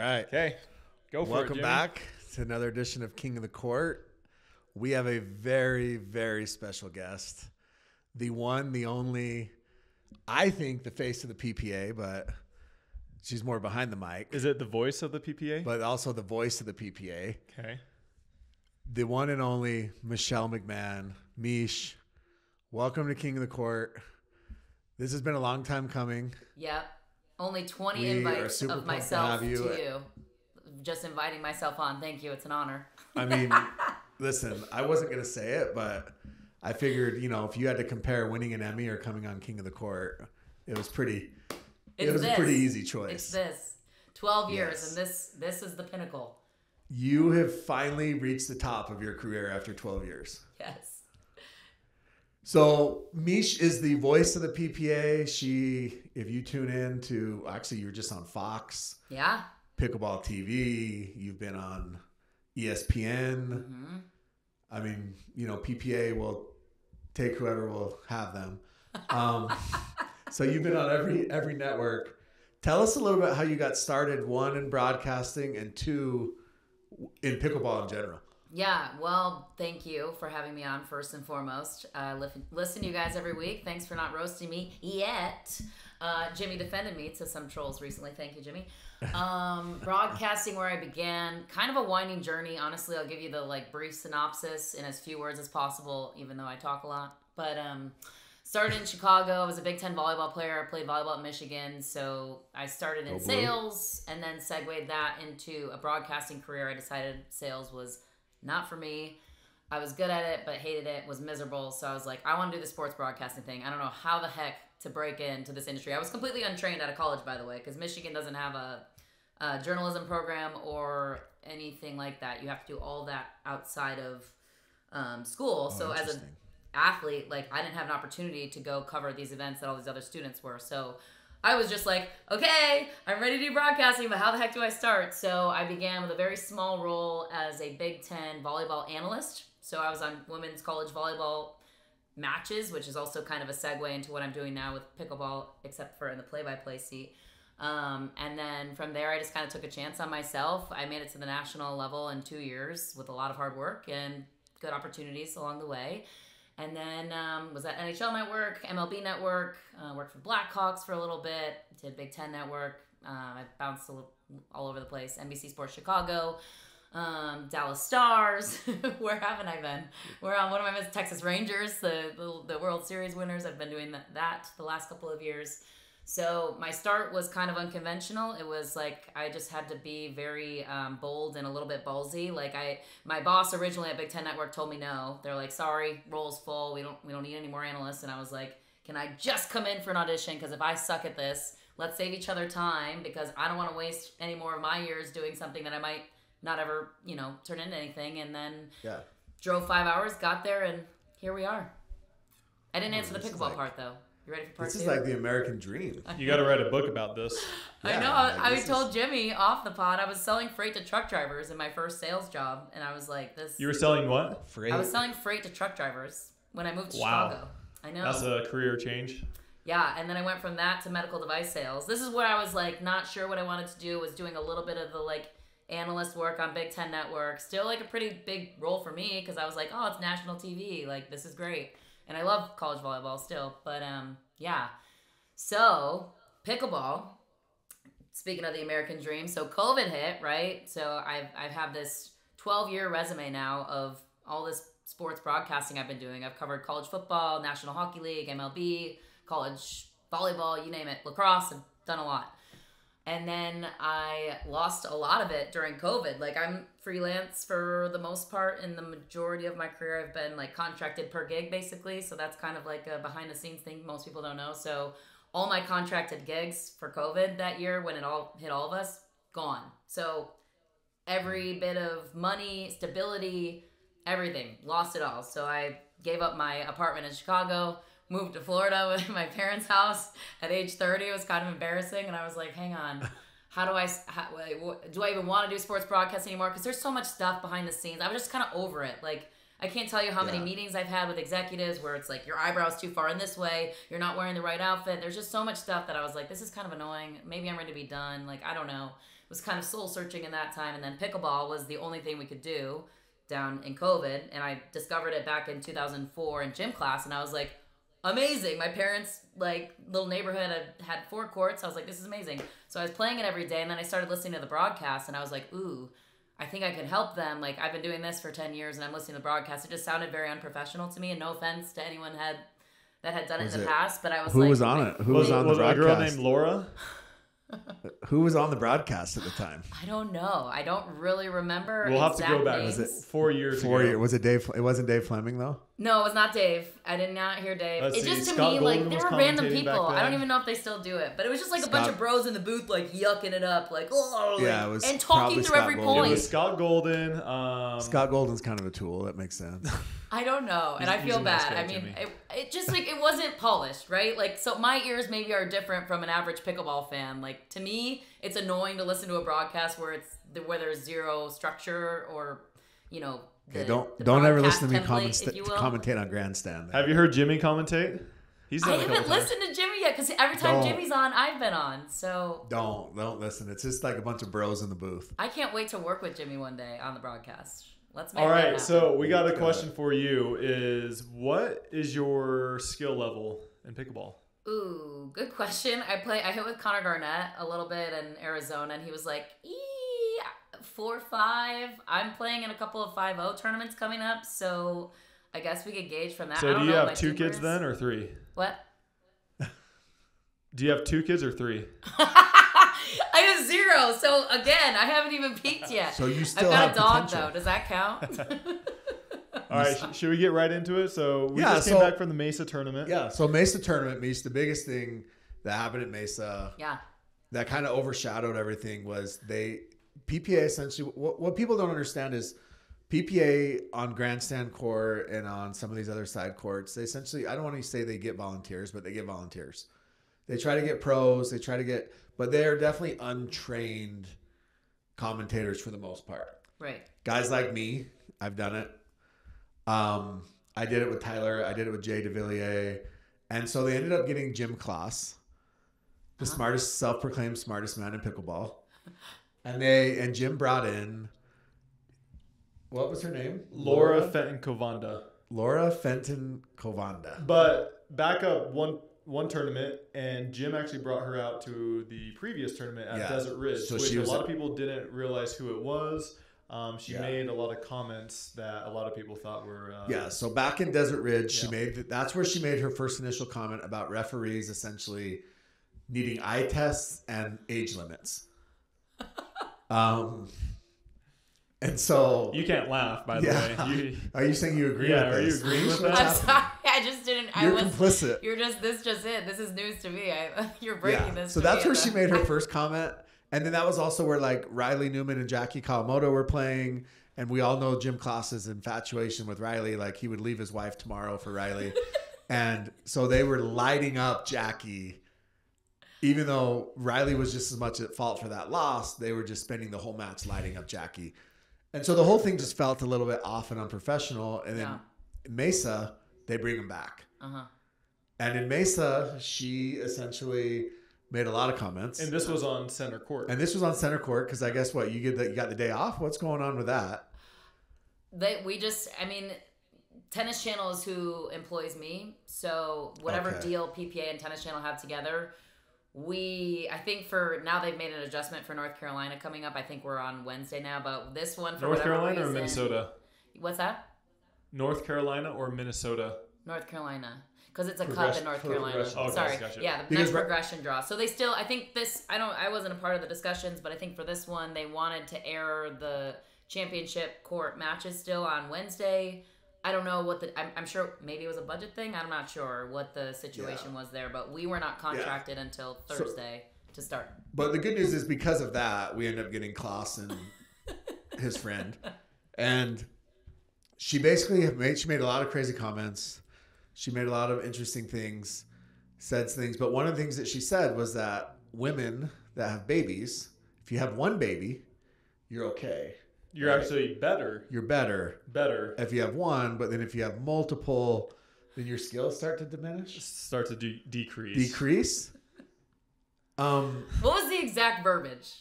right. Okay. Go for Welcome it. Jimmy. back to another edition of King of the Court. We have a very, very special guest. The one, the only, I think the face of the PPA, but she's more behind the mic, Is it the voice of the PPA? but also the voice of the PPA. okay. The one and only Michelle McMahon. Meesh, welcome to King of the Court. This has been a long time coming. Yep. Only 20 We invites of pumped to myself have to you. you. Just inviting myself on. Thank you. It's an honor. I mean, listen, I wasn't going to say it, but I figured, you know, if you had to compare winning an Emmy or coming on King of the Court, it was pretty, it was this. a pretty easy It's choice. this. 12 years Yes. and this this is the pinnacle. You have finally reached the top of your career after 12 years. Yes. So Meesh is the voice of the PPA. She, if you tune in to, actually, you're just on Fox, Yeah. Pickleball TV. You've been on ESPN. hmm I mean, you know, PPA will take whoever will have them. Um, so you've been on every every network. Tell us a little bit how you got started. One in broadcasting, and two in pickleball in general. Yeah, well, thank you for having me on first and foremost. Uh, li- listen to you guys every week. Thanks for not roasting me yet. Uh, Jimmy defended me to some trolls recently. Thank you, Jimmy. Um, broadcasting where I began, kind of a winding journey. Honestly, I'll give you the like brief synopsis in as few words as possible, even though I talk a lot. But um, started in Chicago. I was a Big Ten volleyball player. I played volleyball at Michigan, so I started in Blue. sales and then segued that into a broadcasting career. I decided sales was not for me. I was good at it, but hated it, was miserable. So I was like, I want to do the sports broadcasting thing. I don't know how the heck to break into this industry. I was completely untrained out of college, by the way, because Michigan doesn't have a, a journalism program or anything like that. You have to do all that outside of um, school. so as an athlete, like I didn't have an opportunity to go cover these events that all these other students were. So I was just like, okay, I'm ready to do broadcasting, but how the heck do I start? So I began with a very small role as a Big Ten volleyball analyst. So I was on women's college volleyball matches, which is also kind of a segue into what I'm doing now with pickleball, except for in the play-by-play seat. Um, and then from there, I just kind of took a chance on myself. I made it to the national level in two years with a lot of hard work and good opportunities along the way. And then um, was at NHL Network, MLB Network, uh, worked for Blackhawks for a little bit, did Big Ten Network. Uh, I bounced all over the place. NBC Sports Chicago, um, Dallas Stars. Where haven't I been? We're on one of my Texas Rangers, the, the the World Series winners. I've been doing that, that the last couple of years. So my start was kind of unconventional. It was like I just had to be very um, bold and a little bit ballsy. Like I, my boss originally at Big Ten Network told me no. They're like, sorry, role's full. We don't we don't need any more analysts. And I was like, can I just come in for an audition? Because if I suck at this, let's save each other time. Because I don't want to waste any more of my years doing something that I might not ever, you know, turn into anything. And then Yeah. drove five hours, got there, and here we are. I didn't Oh, answer the this is pickleball like- part though. You ready for part This two? is like the American dream. You got to write a book about this. I know. like, I, told is- Jimmy off the pod I was selling freight to truck drivers in my first sales job, and I was like, "This." You were selling what? Freight. I was selling freight to truck drivers when I moved to Wow. Chicago. I know. That's a career change. yeah, and then I went from that to medical device sales. This is where I was like not sure what I wanted to do. Was doing a little bit of the like analyst work on Big Ten Network. Still like a pretty big role for me because I was like, oh, it's national TV. Like this is great, and I love college volleyball still. But um, yeah. So pickleball. Speaking of the American dream, so COVID hit, right? So I've I've had this 12 year resume now of all this sports broadcasting I've been doing. I've covered college football, National Hockey League, MLB, college volleyball, you name it, lacrosse. I've done a lot. And then I lost a lot of it during COVID. Like I'm freelance for the most part. In the majority of my career, I've been like contracted per gig basically. So that's kind of like a behind the scenes thing most people don't know. So all my contracted gigs for COVID that year when it all hit all of us, gone. So every mm. bit of money, stability, everything, lost it all. So I gave up my apartment in Chicago, moved to Florida with my parents' house at age 30. It was kind of embarrassing. And I was like, hang on. How do I, how, do I even want to do sports broadcast anymore? Because there's so much stuff behind the scenes. I was just kind of over it. Like, I can't tell you how many meetings I've had with executives where it's like your eyebrows too far in this way, you're not wearing the right outfit. There's just so much stuff that I was like, this is kind of annoying. Maybe I'm ready to be done. Like I don't know. It was kind of soul searching in that time. And then pickleball was the only thing we could do down in COVID. And I discovered it back in 2004 in gym class. And I was like, amazing. My parents, like, little neighborhood had, had four courts. I was like, this is amazing. So I was playing it every day. And then I started listening to the broadcast. And I was like, ooh, I think I could help them. Like, I've been doing this for 10 years and I'm listening to the broadcast. It just sounded very unprofessional to me. And no offense to anyone had that had done it Was in the it- past, but I was Who like, was on it? Who was Was, on the was it a girl named Laura? Who was on the broadcast at the time? I don't know. I don't really remember. We'll have to go back. Names. Was it four years Four ago? years. Was it Dave? It wasn't Dave Fleming though. No, it was not Dave. I did not hear Dave. Let's it see, just to Scott me like there were random people. I don't even know if they still do it, but it was just like a bunch of bros in the booth like yucking it up, like oh, Yeah, it was and talking through Scott every Golden. It was Scott Golden. Um, Scott Golden's kind of a tool. That makes sense. I don't know, and He's- I feel a nice bad. I mean, Jimmy. it, it just like it wasn't polished, right? Like, so my ears maybe are different from an average pickleball fan. Like to me, it's annoying to listen to a broadcast where it's where there's zero structure or, you know, the, don't the don't ever listen to me template, comment, if you will. commentate on grandstand. Have you heard Jimmy commentate? He's done I it a couple haven't listened to Jimmy yet because every time Don't. Jimmy's on, I've been on. So Don't don't listen. It's just like a bunch of bros in the booth. I can't wait to work with Jimmy one day on the broadcast. Let's make All that right, so we got a question for you. Is what is your skill level in pickleball? Ooh, good question. I play. I hit with Connor Garnett a little bit in Arizona, and he was like, "Ee, four five. I'm playing in a couple of five zero tournaments coming up, so I guess we could gauge from that. I So don't do you know have two kids is. then, or three? what? Do you have two kids or three? I have zero. So again, I haven't even peaked yet. So you I've still got have a dog potential. though. Does that count? All right, sh- should we get right into it? So we Yeah, just came so- back from the Mesa tournament. Yeah. So Mesa tournament, Mesa, the biggest thing that happened at Mesa yeah. that kind of overshadowed everything was they PPA essentially. What, what people don't understand is PPA on grandstand court and on some of these other side courts. They essentially, I don't want to say they get volunteers, but they get volunteers. They try to get pros. They try to get, but they are definitely untrained commentators for the most part. Right. guys like me, I've done it. Um, I did it with Tyler. I did it with Jay DeVilliers. And so they ended up getting Jim Kloss, the Uh-huh. smartest, self-proclaimed smartest man in pickleball. And they and Jim brought in what was her name? Laura Fenton Kovanda. Laura Fenton Kovanda. But back up one one tournament, and Jim actually brought her out to the previous tournament at Yeah. Desert Ridge, So which she a lot a- of people didn't realize who it was. Um, she Yeah. made a lot of comments that a lot of people thought were uh, Yeah, so back in Desert Ridge, she Yeah. made that's where she made her first initial comment about referees essentially needing eye tests and age limits. Um, and so, You can't laugh, by the Yeah. way. You, are you saying you agree Yeah, with are you agreeing with that? I'm sorry. I just didn't. I You're was. complicit. You're just. This just it. This is news to me. I, you're breaking Yeah. this. So to that's me where she the- made her first comment. And then that was also where like Riley Newman and Jackie Kawamoto were playing. And we all know Jim Kloss's infatuation with Riley. Like he would leave his wife tomorrow for Riley. and so they were lighting up Jackie. Even though Riley was just as much at fault for that loss, they were just spending the whole match lighting up Jackie. And so the whole thing just felt a little bit off and unprofessional. And then Yeah. Mesa, they bring him back. Uh-huh. And in Mesa, she essentially made a lot of comments. and this was on center court. And this was on center court because I guess what you get that you got the day off. What's going on with that? They we just I mean Tennis Channel is who employs me. So whatever Okay. deal PPA and Tennis Channel have together, we I think for now they've made an adjustment for North Carolina coming up. I think we're on Wednesday now, but this one for North Carolina or Minnesota? What's that? North Carolina or Minnesota? North Carolina. Because it's a cup in North Carolina. Sorry. gotcha. Yeah, the Because next progression draw. So they still I think this I don't I wasn't a part of the discussions, but I think for this one they wanted to air the championship court matches still on Wednesday. I don't know what the I'm, I'm sure maybe it was a budget thing. I'm not sure what the situation was there, but we were not contracted until So- Thursday to start. But the good news is because of that, we end up getting Klaus and his friend, and she basically made she made a lot of crazy comments. She made a lot of interesting things, said things. But one of the things that she said was that women that have babies, if you have one baby, you're okay. You're Right. actually better. You're better Better. if you have one, but then if you have multiple, then your skills start to diminish, Start to de- decrease. decrease. Um, What was the exact verbiage?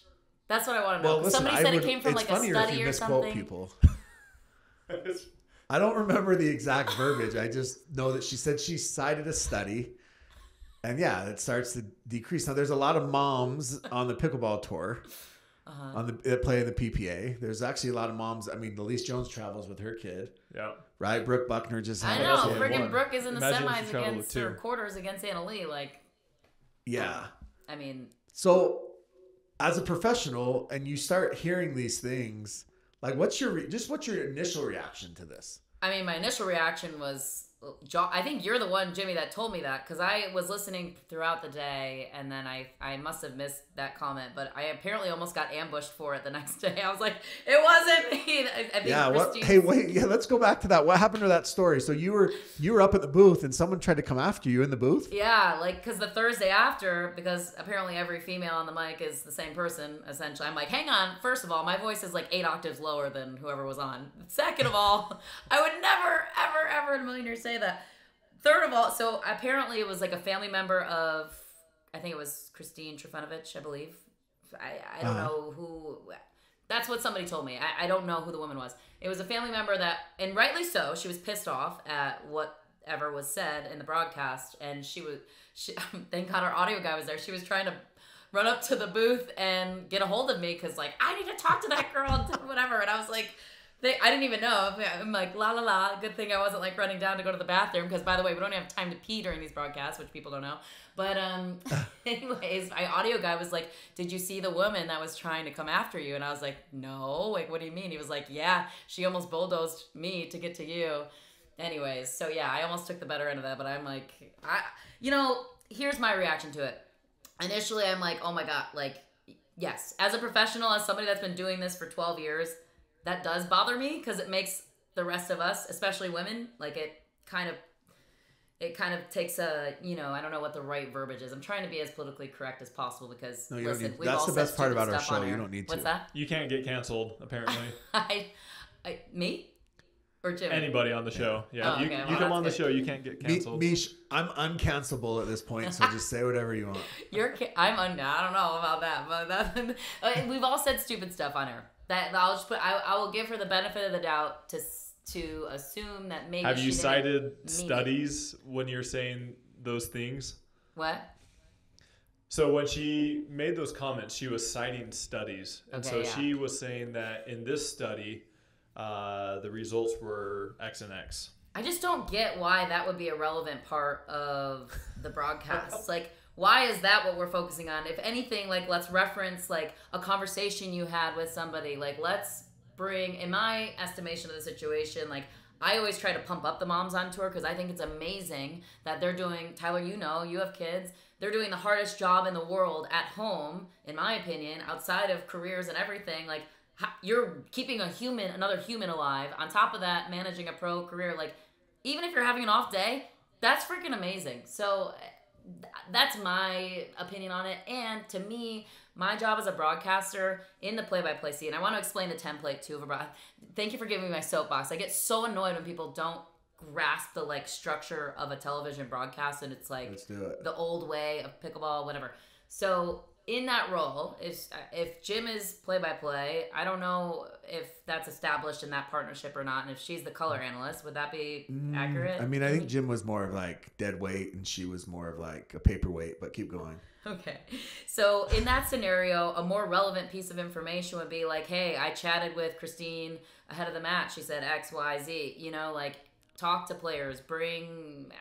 That's what I want to know. Well, listen, Somebody said would, it came from it's like a funnier if study you or misquote something. people. I don't remember the exact verbiage. I just know that she said she cited a study, and yeah, it starts to decrease. Now, there's a lot of moms on the pickleball tour Uh-huh. on the that play in the PPA. There's actually a lot of moms. I mean, Elise Jones travels with her kid, Yeah. right? Brooke Buckner just I had know. a one. Friggin' Brooke is in the Imagine if semis against with or quarters against Anna Leigh. Like, Yeah. I mean, So, as a professional, and you start hearing these things, like, what's your re- just what's your initial reaction to this? I mean, my initial reaction was, jaw- I think you're the one, Jimmy, that told me that because I was listening throughout the day, and then I I must have missed that comment, but I apparently almost got ambushed for it the next day. I was like, it wasn't me. I, I think Yeah. What? Hey, wait. Yeah, let's go back to that. What happened to that story? So you were you were up at the booth, and someone tried to come after you in the booth. Yeah, like because the Thursday after, because apparently every female on the mic is the same person. Essentially, I'm like, hang on. First of all, my voice is like eight octaves lower than whoever was on. Second of all, I would never, ever, ever in a million years say that. Third of all, so apparently it was like a family member of, I think it was Christine Trifunovich, I believe. I, I don't Uh-huh. know who. That's what somebody told me. I, I don't know who the woman was. It was a family member that, and rightly so, she was pissed off at whatever was said in the broadcast, and she was. She, thank God our audio guy was there. She was trying to run up to the booth and get a hold of me because like I need to talk to that girl and whatever. And I was like, they, I didn't even know. I'm like la la la. Good thing I wasn't like running down to go to the bathroom because by the way, we don't have time to pee during these broadcasts, which people don't know. But um, anyways, my audio guy was like, "Did you see the woman that was trying to come after you?" And I was like, "No." Like, what do you mean? He was like, "Yeah, she almost bulldozed me to get to you." Anyways, so yeah, I almost took the better end of that, but I'm like, I, you know, here's my reaction to it. Initially, I'm like, oh my god, like, yes, as a professional, as somebody that's been doing this for 12 years, that does bother me because it makes the rest of us, especially women, like it kind of. It kind of takes a, you know, I don't know what the right verbiage is. I'm trying to be as politically correct as possible because No, you listen, need- we've that's all the best part about our show. You don't need What's to. that? You can't get canceled, apparently. I, I, me, or Jimmy? Anybody on the show. Yeah. Oh, you okay, you well, come on the show, you can't get Me, canceled. Meesh, I'm uncancelable at this point, so just say whatever you want. You're, ca- I'm un- I don't know about that, but that, uh, we've all said stupid stuff on air. That I'll just put. I, I will give her the benefit of the doubt to to assume that maybe. Have she you didn't cited mean it. studies when you're saying those things? What? So when she made those comments, she was citing studies, and Okay, so yeah. she was saying that in this study, uh, the results were X and X. I just don't get why that would be a relevant part of the broadcast. like, why is that what we're focusing on? If anything, like, let's reference like a conversation you had with somebody. Like, let's bring, in my estimation of the situation, like. I always try to pump up the moms on tour because I think it's amazing that they're doing. Tyler, you know, you have kids. They're doing the hardest job in the world at home, in my opinion, outside of careers and everything. Like, you're keeping a human, another human alive. On top of that, managing a pro career. Like, even if you're having an off day, that's freaking amazing. So th- that's my opinion on it. And to me, my job as a broadcaster in the play-by-play scene, I want to explain the template too of a broad. Thank you for giving me my soapbox. I get so annoyed when people don't grasp the like structure of a television broadcast, and it's like Let's do it. the old way of pickleball, whatever. So in that role, if if Jim is play by play, I don't know if that's established in that partnership or not, and if she's the color analyst, would that be accurate? Mm, I mean, I think Jim was more of like dead weight, and she was more of like a paperweight. But keep going. Okay. So in that scenario, a more relevant piece of information would be like, hey, I chatted with Christine ahead of the match. She said X, Y, Z. You know, like talk to players, bring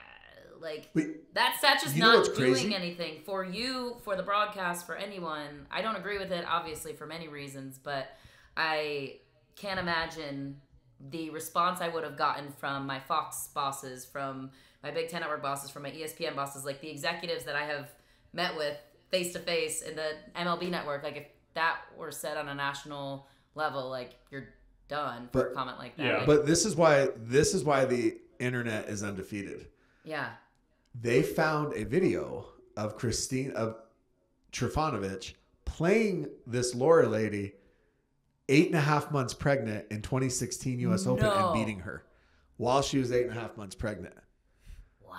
like Wait, that's that's just not doing crazy? anything for you, for the broadcast, for anyone. I don't agree with it, obviously, for many reasons, but I can't imagine the response I would have gotten from my Fox bosses, from my Big Ten Network bosses, from my ESPN bosses, like the executives that I have met with face to face in the MLB network. Like if that were said on a national level, like you're done for But- a comment like that. Yeah. Like, but this is why this is why the internet is undefeated. yeah. They found a video of Christine of Trifunovich playing this Laura lady, eight and a half months pregnant in 2016 U.S. Open and beating her while she was eight and a half months pregnant. Wow.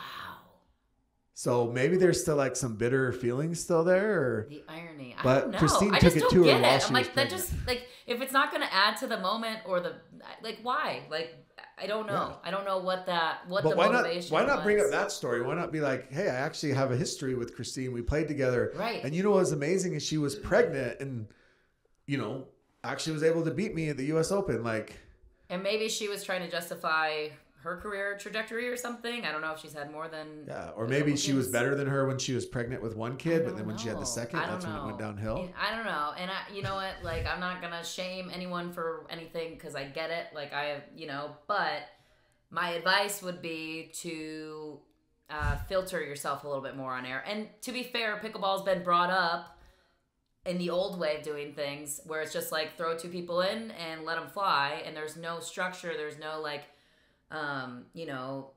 So maybe there's still like some bitter feelings still there, or The irony. I But don't know. Christine I took just it don't to her get while it. she I'm was like, that just like if it's not going to add to the moment or the like, why? Like, I don't know. I don't know what that what but the why not? Why not bring up that story? Why not be like, hey, I actually have a history with Christine. We played together, Right. and you know what was amazing is she was pregnant, and you know actually was able to beat me at the U.S. Open. Like, And maybe she was trying to justify her career trajectory or something. I don't know if she's had more than yeah, or maybe she was better than her when she was pregnant with one kid, but then when she had the second, that's when it went downhill. I don't know, and I, you know what? Like, I'm not gonna shame anyone for anything because I get it. Like, I, you know, but my advice would be to uh, filter yourself a little bit more on air. And to be fair, pickleball's been brought up in the old way of doing things, where it's just like throw two people in and let them fly, and there's no structure. There's no like, um, you know,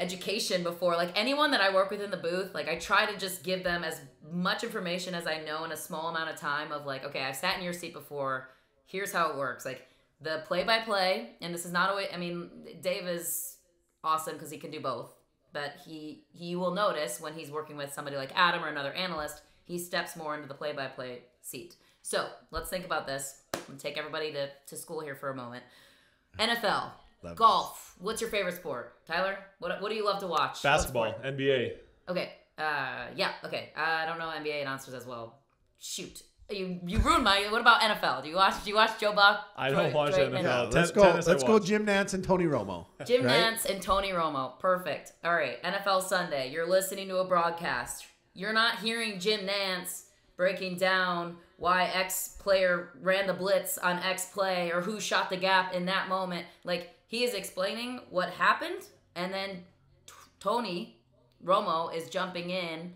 education before. Like anyone that i work with in the booth like i try to just give them as much information as i know in a small amount of time of like okay i've sat in your seat before. Here's how it works. Like the play by play and this is not a way i mean dave is awesome because he can do both but he he will notice when he's working with somebody like adam or another analyst he steps more into the play by play seat. So let's think about this. Take everybody to, to school here for a moment. Nfl Love golf what's your favorite sport tyler what, what do you love to watch Basketball. NBA. okay uh yeah okay i don't know nba announcers as well shoot you you ruined my what about nfl do you watch do you watch joe buck I Troy- don't watch Troy NFL. Yeah, let's go. tennis Let's go. Jim Nantz and Tony Romo. Jim right? Nantz and Tony Romo. Perfect. All right. NFL Sunday. You're listening to a broadcast. You're not hearing Jim Nantz breaking down why X player ran the blitz on X play or who shot the gap in that moment. Like, he is explaining what happened, and then t- Tony Romo is jumping in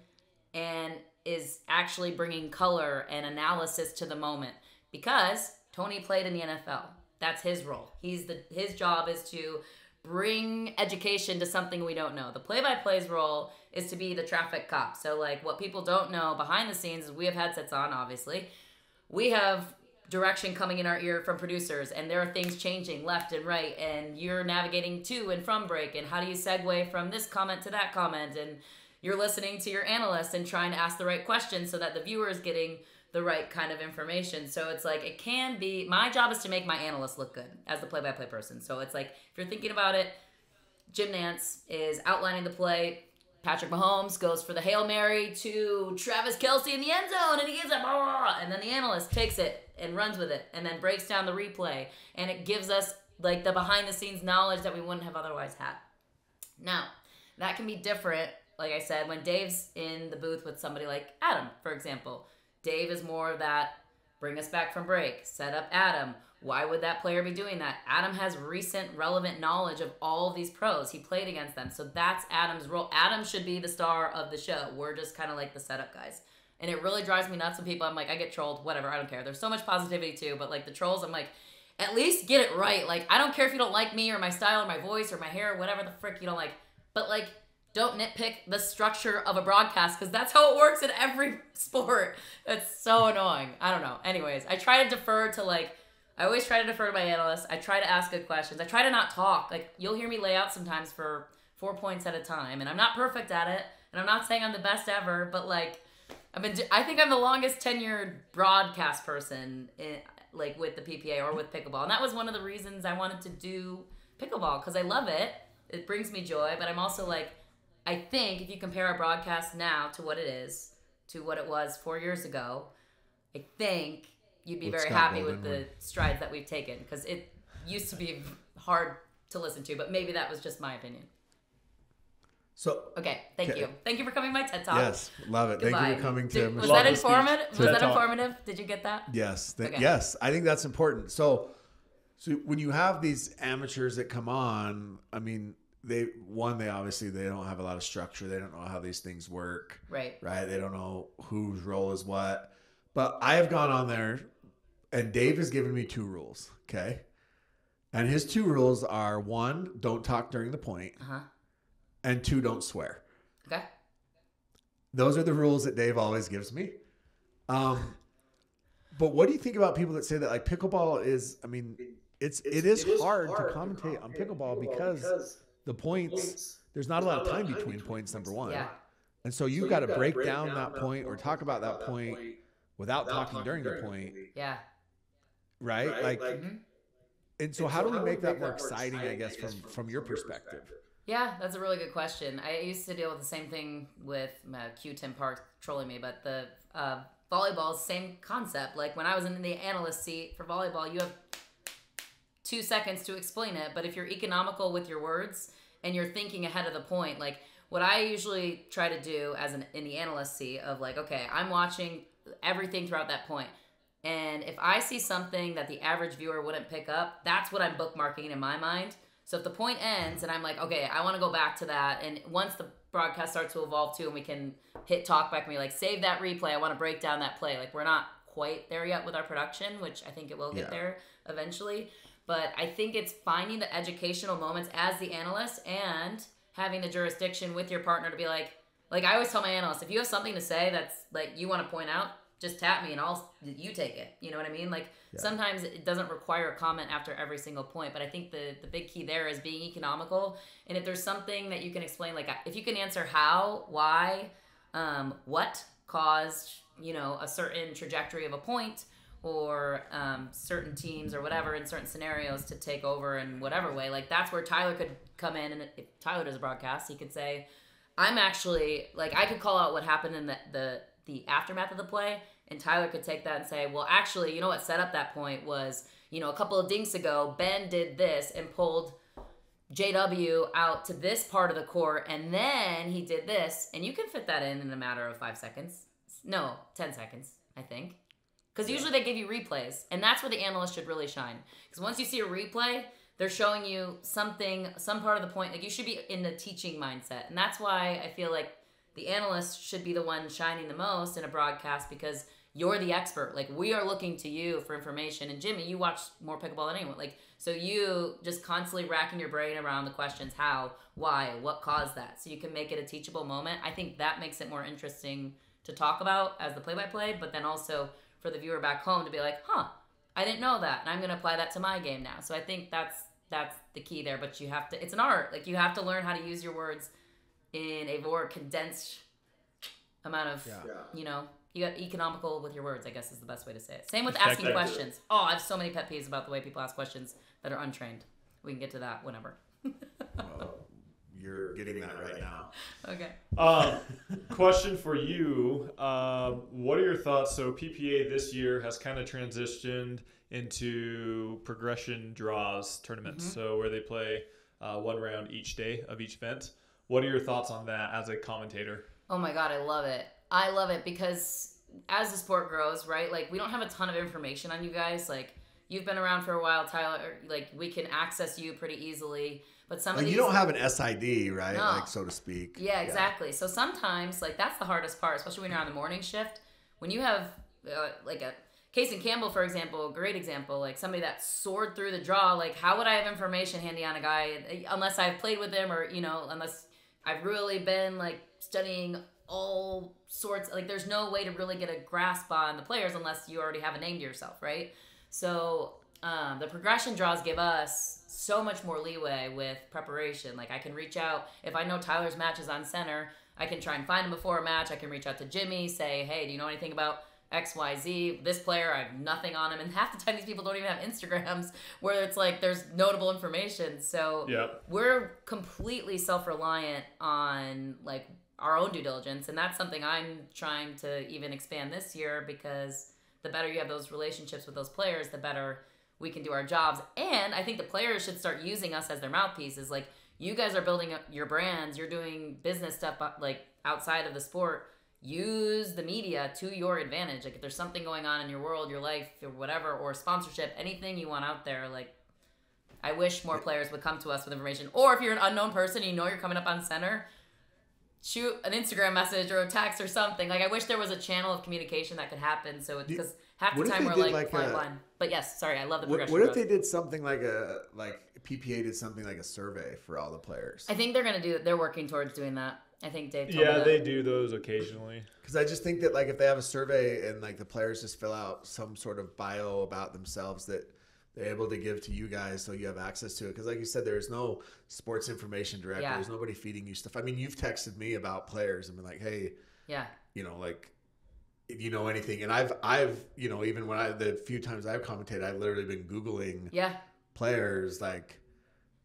and is actually bringing color and analysis to the moment because Tony played in the NFL. That's his role. He's the his job is to bring education to something we don't know. The play-by-play's role is to be the traffic cop. So like what people don't know behind the scenes is we have headsets on obviously. We have direction coming in our ear from producers and there are things changing left and right and you're navigating to and from break and how do you segue from this comment to that comment and you're listening to your analyst and trying to ask the right questions so that the viewer is getting the right kind of information. So it's like it can be my job is to make my analyst look good as the play-by-play person. So it's like if you're thinking about it, Jim Nantz is outlining the play. Patrick Mahomes goes for the Hail Mary to Travis Kelce in the end zone and he gives it, blah, and then the analyst takes it and runs with it and then breaks down the replay and it gives us like the behind the scenes knowledge that we wouldn't have otherwise had. Now, that can be different, like I said, when Dave's in the booth with somebody like Adam, for example. Dave is more of that bring us back from break, set up Adam. Why would that player be doing that? Adam has recent relevant knowledge of all of these pros. He played against them. So that's Adam's role. Adam should be the star of the show. We're just kind of like the setup guys. And it really drives me nuts when people, I'm like, I get trolled, whatever, I don't care. There's so much positivity too, but like the trolls, I'm like, at least get it right. Like, I don't care if you don't like me or my style or my voice or my hair or whatever the frick you don't like, but like, don't nitpick the structure of a broadcast because that's how it works in every sport. It's so annoying. I don't know. Anyways, I try to defer to like, I always try to defer to my analysts. I try to ask good questions. I try to not talk. Like, you'll hear me lay out sometimes for four points at a time, and I'm not perfect at it, and I'm not saying I'm the best ever, but like, I've been, I think I'm the longest tenured broadcast person in, like with the PPA or with pickleball. And that was one of the reasons I wanted to do pickleball because I love it. It brings me joy, but I'm also like, I think if you compare our broadcast now to what it is, to what it was four years ago, I think you'd be very happy with the Baldwin. strides that we've taken because it used to be hard to listen to, but maybe that was just my opinion. So Okay, thank Okay. you. Thank you for coming to my TED Talk. yes, love it. Thank you for coming to. Did- was that Love the speech. informative? Was that Talk. informative? Did you get that? Yes, th- Okay. yes. I think that's important. So, so when you have these amateurs that come on, I mean, they one they obviously they don't have a lot of structure. They don't know how these things work, Right. right? They don't know whose role is what. But I have gone on there, and Dave has given me two rules. Okay, and his two rules are one, don't talk during the point, Uh huh. And two, don't swear. Okay. Those are the rules that Dave always gives me. Um, but what do you think about people that say that like pickleball is? I mean, it's, it is, hard, to commentate on pickleball because the points. There's not a lot of time between points. Number one. Yeah. And so you've got to break down that point or talk about that point without talking during the point, Yeah. right? Like, Mhm. and so how do we make that more exciting? I guess from from your perspective. Yeah, that's a really good question. I used to deal with the same thing with uh, Q Tim Park trolling me, but the uh, volleyball same concept. Like when I was in the analyst seat for volleyball, you have two seconds to explain it. But if you're economical with your words and you're thinking ahead of the point, like what I usually try to do as an in the analyst seat of like, okay, I'm watching everything throughout that point. And if I see something that the average viewer wouldn't pick up, that's what I'm bookmarking in my mind. So if the point ends and I'm like, okay, I want to go back to that, and once the broadcast starts to evolve too, and we can hit talk back and be like, save that replay. I want to break down that play. Like we're not quite there yet with our production, which I think it will get Yeah. there eventually. But I think it's finding the educational moments as the analyst and having the jurisdiction with your partner to be like, like I always tell my analysts, if you have something to say that's like you want to point out, just tap me and I'll you take it. You know what I mean? Like sometimes it doesn't require a comment after every single point, but I think the the big key there is being economical. And if there's something that you can explain, like if you can answer how, why, um, what caused you know a certain trajectory of a point or um, certain teams or whatever in certain scenarios to take over in whatever way like that's where tyler could come in and if tyler does a broadcast he could say i'm actually like i could call out what happened in the the, the aftermath of the play and tyler could take that and say well actually you know what set up that point was you know a couple of dinks ago ben did this and pulled JW out to this part of the court, and then he did this, and you can fit that in in a matter of five seconds. No, ten seconds, I think, because usually they give you replays, and that's where the analyst should really shine. Because once you see a replay, they're showing you something, some part of the point. Like you should be in the teaching mindset, and that's why I feel like the analyst should be the one shining the most in a broadcast because you're the expert. Like we are looking to you for information. And Jimmy, you watch more pickleball than anyone. Like so, you just constantly racking your brain around the questions: how, why, what caused that, so you can make it a teachable moment. I think that makes it more interesting to talk about as the play-by-play, but then also for the viewer back home to be like, huh, I didn't know that, and I'm gonna apply that to my game now. So I think that's that's the key there. But you have to. It's an art. Like you have to learn how to use your words in a more condensed amount of Yeah. you know you got economical with your words i guess is the best way to say it same with asking questions oh i have so many pet peeves about the way people ask questions that are untrained we can get to that whenever Well, you're getting that right now. okay Um, question for you: um, What are your thoughts? So PPA this year has kind of transitioned into progression draws tournaments, Mm-hmm. so where they play uh, one round each day of each event. What are your thoughts on that as a commentator? oh my god i love it i love it because as the sport grows right like we don't have a ton of information on you guys like you've been around for a while tyler like we can access you pretty easily but some of Like these you don't have an SID, right? No. Like so to speak. Yeah, exactly. So sometimes, like that's the hardest part, especially when you're on the morning shift. When you have uh, like a Casey Campbell, for example, great example, like somebody that soared through the draw. Like, how would I have information handy on a guy unless I've played with him, or you know, unless I've really been like studying all sorts. Like, there's no way to really get a grasp on the players unless you already have a name to yourself, right? So um, the progression draws give us so much more leeway with preparation. Like I can reach out if I know Tyler's match is on center, I can try and find him before a match. I can reach out to Jimmy, say, "Hey, do you know anything about X, Y, Z? This player, I have nothing on him." And half the time, these people don't even have Instagrams where it's like there's notable information. So Yep. we're completely self-reliant on like our own due diligence and that's something i'm trying to even expand this year because the better you have those relationships with those players the better we can do our jobs and i think the players should start using us as their mouthpieces like you guys are building up your brands you're doing business stuff uh, like outside of the sport use the media to your advantage like if there's something going on in your world your life or whatever or sponsorship anything you want out there like I wish more players would come to us with information. Or if you're an unknown person and you know you're coming up on center, shoot an Instagram message or a text or something. Like I wish there was a channel of communication that could happen. So it's because half the time we're like, like a- blind. But yes, sorry, I love the What, progression. what if they did something like a like PPA did something like a survey for all the players? I think they're gonna do. They're working towards doing that. I think Dave. Told me Yeah, that. they do those occasionally. Because I just think that like if they have a survey and like the players just fill out some sort of bio about themselves that they're able to give to you guys so you have access to it. Because, like you said, there's no sports information director. Yeah. There's nobody feeding you stuff. I mean, you've texted me about players and been like, hey, Yeah. you know, like if you know anything. And I've, I've, you know, even when I, the few times I've commentated, I've literally been Googling Yeah. players, like,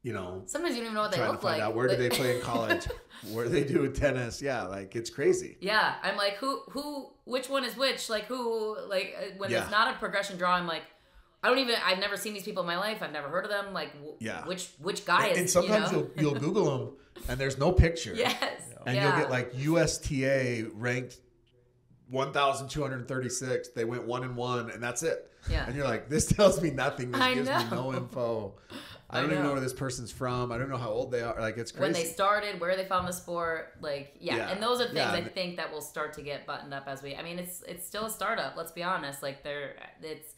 you know, Sometimes you don't even know what they trying to look find like. out where do they play in college, where do they do tennis. Yeah, like it's crazy. Yeah, I'm like, who, who, which one is which? Like, who, like, uh, when Yeah. it's not a progression draw, I'm like, I don't even, I've never seen these people in my life. I've never heard of them. Like, w- Yeah. which, which guy And, is, and sometimes you know? you'll you'll Google them and there's no picture. yes. And yeah. you'll get like USTA ranked 1,236. They went one and one, and that's it. Yeah. And you're like, this tells me nothing. This I gives me know. no info. I I don't even know know. where this person's from. I don't know how old they are. Like it's crazy. when they started, where they found the sport, like yeah, Yeah. and those are things Yeah, I think that will start to get buttoned up as we. I mean, it's it's still a startup. Let's be honest. Like they're it's,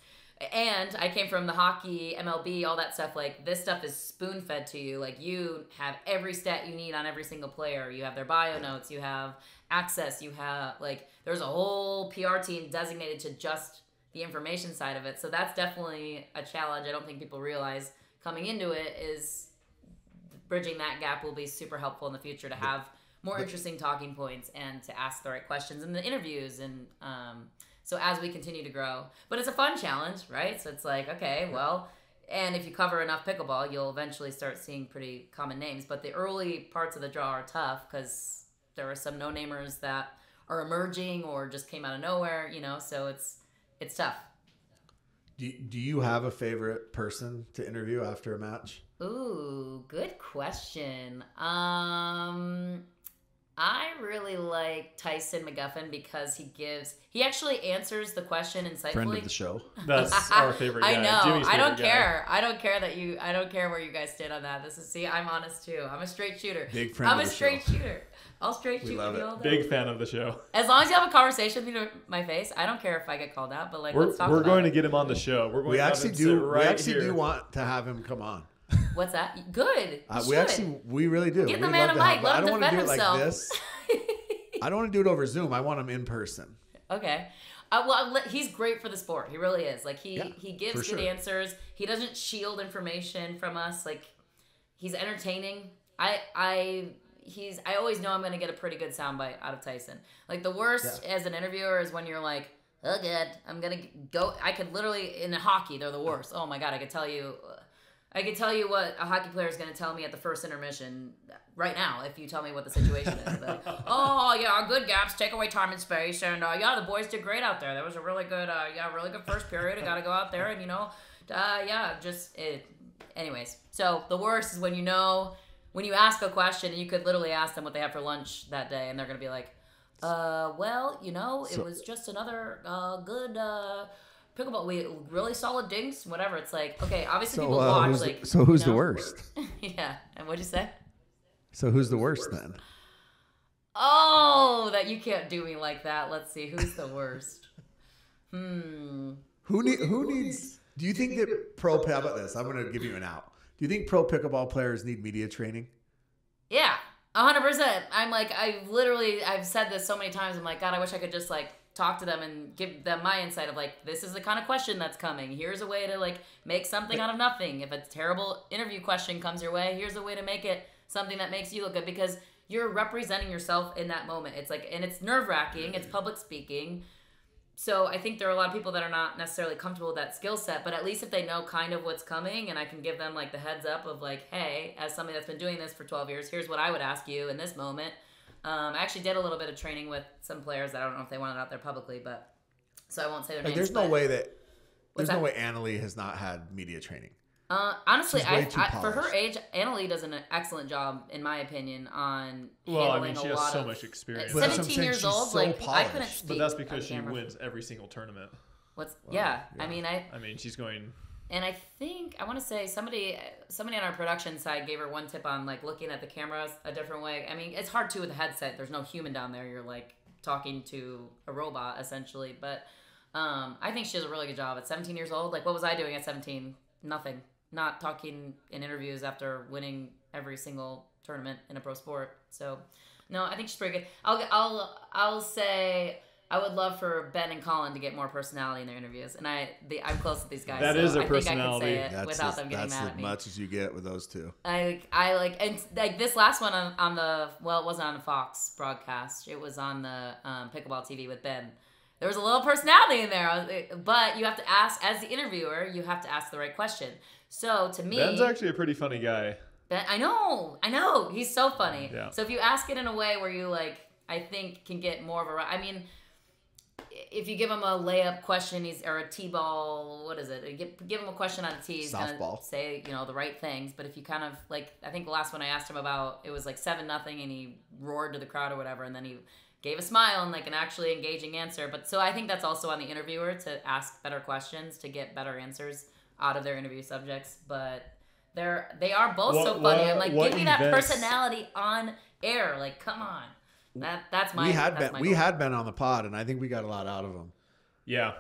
and I came from the hockey, MLB, all that stuff. Like this stuff is spoon fed to you. Like you have every stat you need on every single player. You have their bio notes. You have access. You have like there's a whole PR team designated to just the information side of it. So that's definitely a challenge. I don't think people realize coming into it is bridging that gap will be super helpful in the future to have more interesting talking points and to ask the right questions in the interviews and um, so as we continue to grow. But it's a fun challenge right? So it's like okay well and if you cover enough pickleball you'll eventually start seeing pretty common names. But the early parts of the draw are tough because there are some no-namers that are emerging or just came out of nowhere you know? So it's it's tough do, do you have a favorite person to interview after a match? Ooh, good question. Um I really like Tyson McGuffin because he gives he actually answers the question insightfully. Friend of the show. That's our favorite guy. I know. Jimmy's I don't favorite guy. care. I don't care that you. I don't care where you guys stand on that. This is see. I'm honest too. I'm a straight shooter. Big friend I'm of a the straight show. shooter. I'll straight We shoot love you it. all day. Big fan of the show. As long as you have a conversation with me to my face, I don't care if I get called out. But like, We're, let's talk we're about going it. to get him on the show. We're going We to have actually him do. sit we actually here. do want to have him come on. What's that? Good. Uh, we actually, we really do. Get the We'd man a mic. Let I him don't want to do defend it like this. I don't want to do it over Zoom. I want him in person. Okay. Uh, well, he's great for the sport. He really is. Like he Yeah, he gives good sure. answers. He doesn't shield information from us. Like he's entertaining. I I he's I always know I'm gonna get a pretty good soundbite out of Tyson. Like the worst as an interviewer is when you're like, oh good, I'm gonna go. I could literally in hockey they're the worst. Oh my god, I could tell you. I could tell you what a hockey player is going to tell me at the first intermission right now if you tell me what the situation is. Like, oh yeah, good gaps, take away time and space, and uh, yeah, the boys did great out there. That was a really good, uh, yeah, really good first period. I got to go out there and you know, uh, yeah, just it. Anyways, so the worst is when you know when you ask a question and you could literally ask them what they have for lunch that day, and they're going to be like, uh, well, you know, it So- was just another uh, good. Uh, Pickleball, we really solid dinks, whatever. It's like okay, obviously So, people uh, watch like. the, so who's you the worst? yeah, and what'd you say? So who's the worst then? Oh, that you can't do me like that. Let's see, who's the worst? Hmm. Who need? Who needs? Do you think that pro? How about this? I'm going to give you an out. Do you think pro pickleball players need media training? Yeah, hundred percent. I'm like, I've literally, I've said this so many times. I'm like, God, I wish I could just like talk to them and give them my insight of like, this is the kind of question that's coming. Here's a way to like make something out of nothing. If a terrible interview question comes your way, here's a way to make it something that makes you look good because you're representing yourself in that moment. It's like, and it's nerve wracking. It's mm. public speaking. So I think there are a lot of people that are not necessarily comfortable with that skill set, but at least if they know kind of what's coming and I can give them like the heads up of like, hey, as somebody that's been doing this for 12 years, here's what I would ask you in this moment. Um, I actually did a little bit of training with some players I don't know if they want it out there publicly, but so I won't say their Like, names. there's no way that there's no way Anna Leigh has not had media training. Uh, honestly, I, I for her polished. age, Anna Leigh does an excellent job, in my opinion, on Well, I handling mean, she a has lot so of. much experience. At But that's what I'm 17 saying, years she's old, so like I couldn't speak. But that's because she camera. wins every single tournament. What's yeah, I mean, I I mean, she's going. And I think I want to say somebody somebody on our production side gave her one tip on like looking at the cameras a different way. I mean, it's hard too with a headset. There's no human down there. You're like talking to a robot essentially. But um, I think she does a really good job at 17 years old. Like, what was I doing at 17? Nothing. Not talking in interviews after winning every single tournament in a pro sport. So, no, I think she's pretty good. I'll I'll I'll say I would love for Ben and Collin to get more personality in their interviews, and I the, I'm close with these guys. That so is a I think I personality. can say it That's without as, them getting that's mad at me. much as you get with those two. I I like and like this last one on, on the well, it wasn't on the Fox broadcast. It was on the um, Pickleball TV with Ben. There was a little personality in there, but you have to ask as the interviewer. You have to ask the right question. So to me, Ben's actually a pretty funny guy. Ben, I know, I know, he's so funny. Yeah. So if you ask it in a way where you like, I think can get more of a. I mean, if you give him a layup question, he's or a t-ball. What is it? Give, give him a question on a tee. He's gonna Softball. say you know the right things. But if you kind of like, I think the last one I asked him about, it was like seven nothing, and he roared to the crowd or whatever, and then he gave a smile and like an actually engaging answer. But so I think that's also on the interviewer to ask better questions to get better answers out of their interview subjects. But they're they are both so What- funny. I'm like, give me that events- personality on air. Like, come on. That that's my we had that's been my we goal. had been on the pod, and I think we got a lot out of him. Yeah.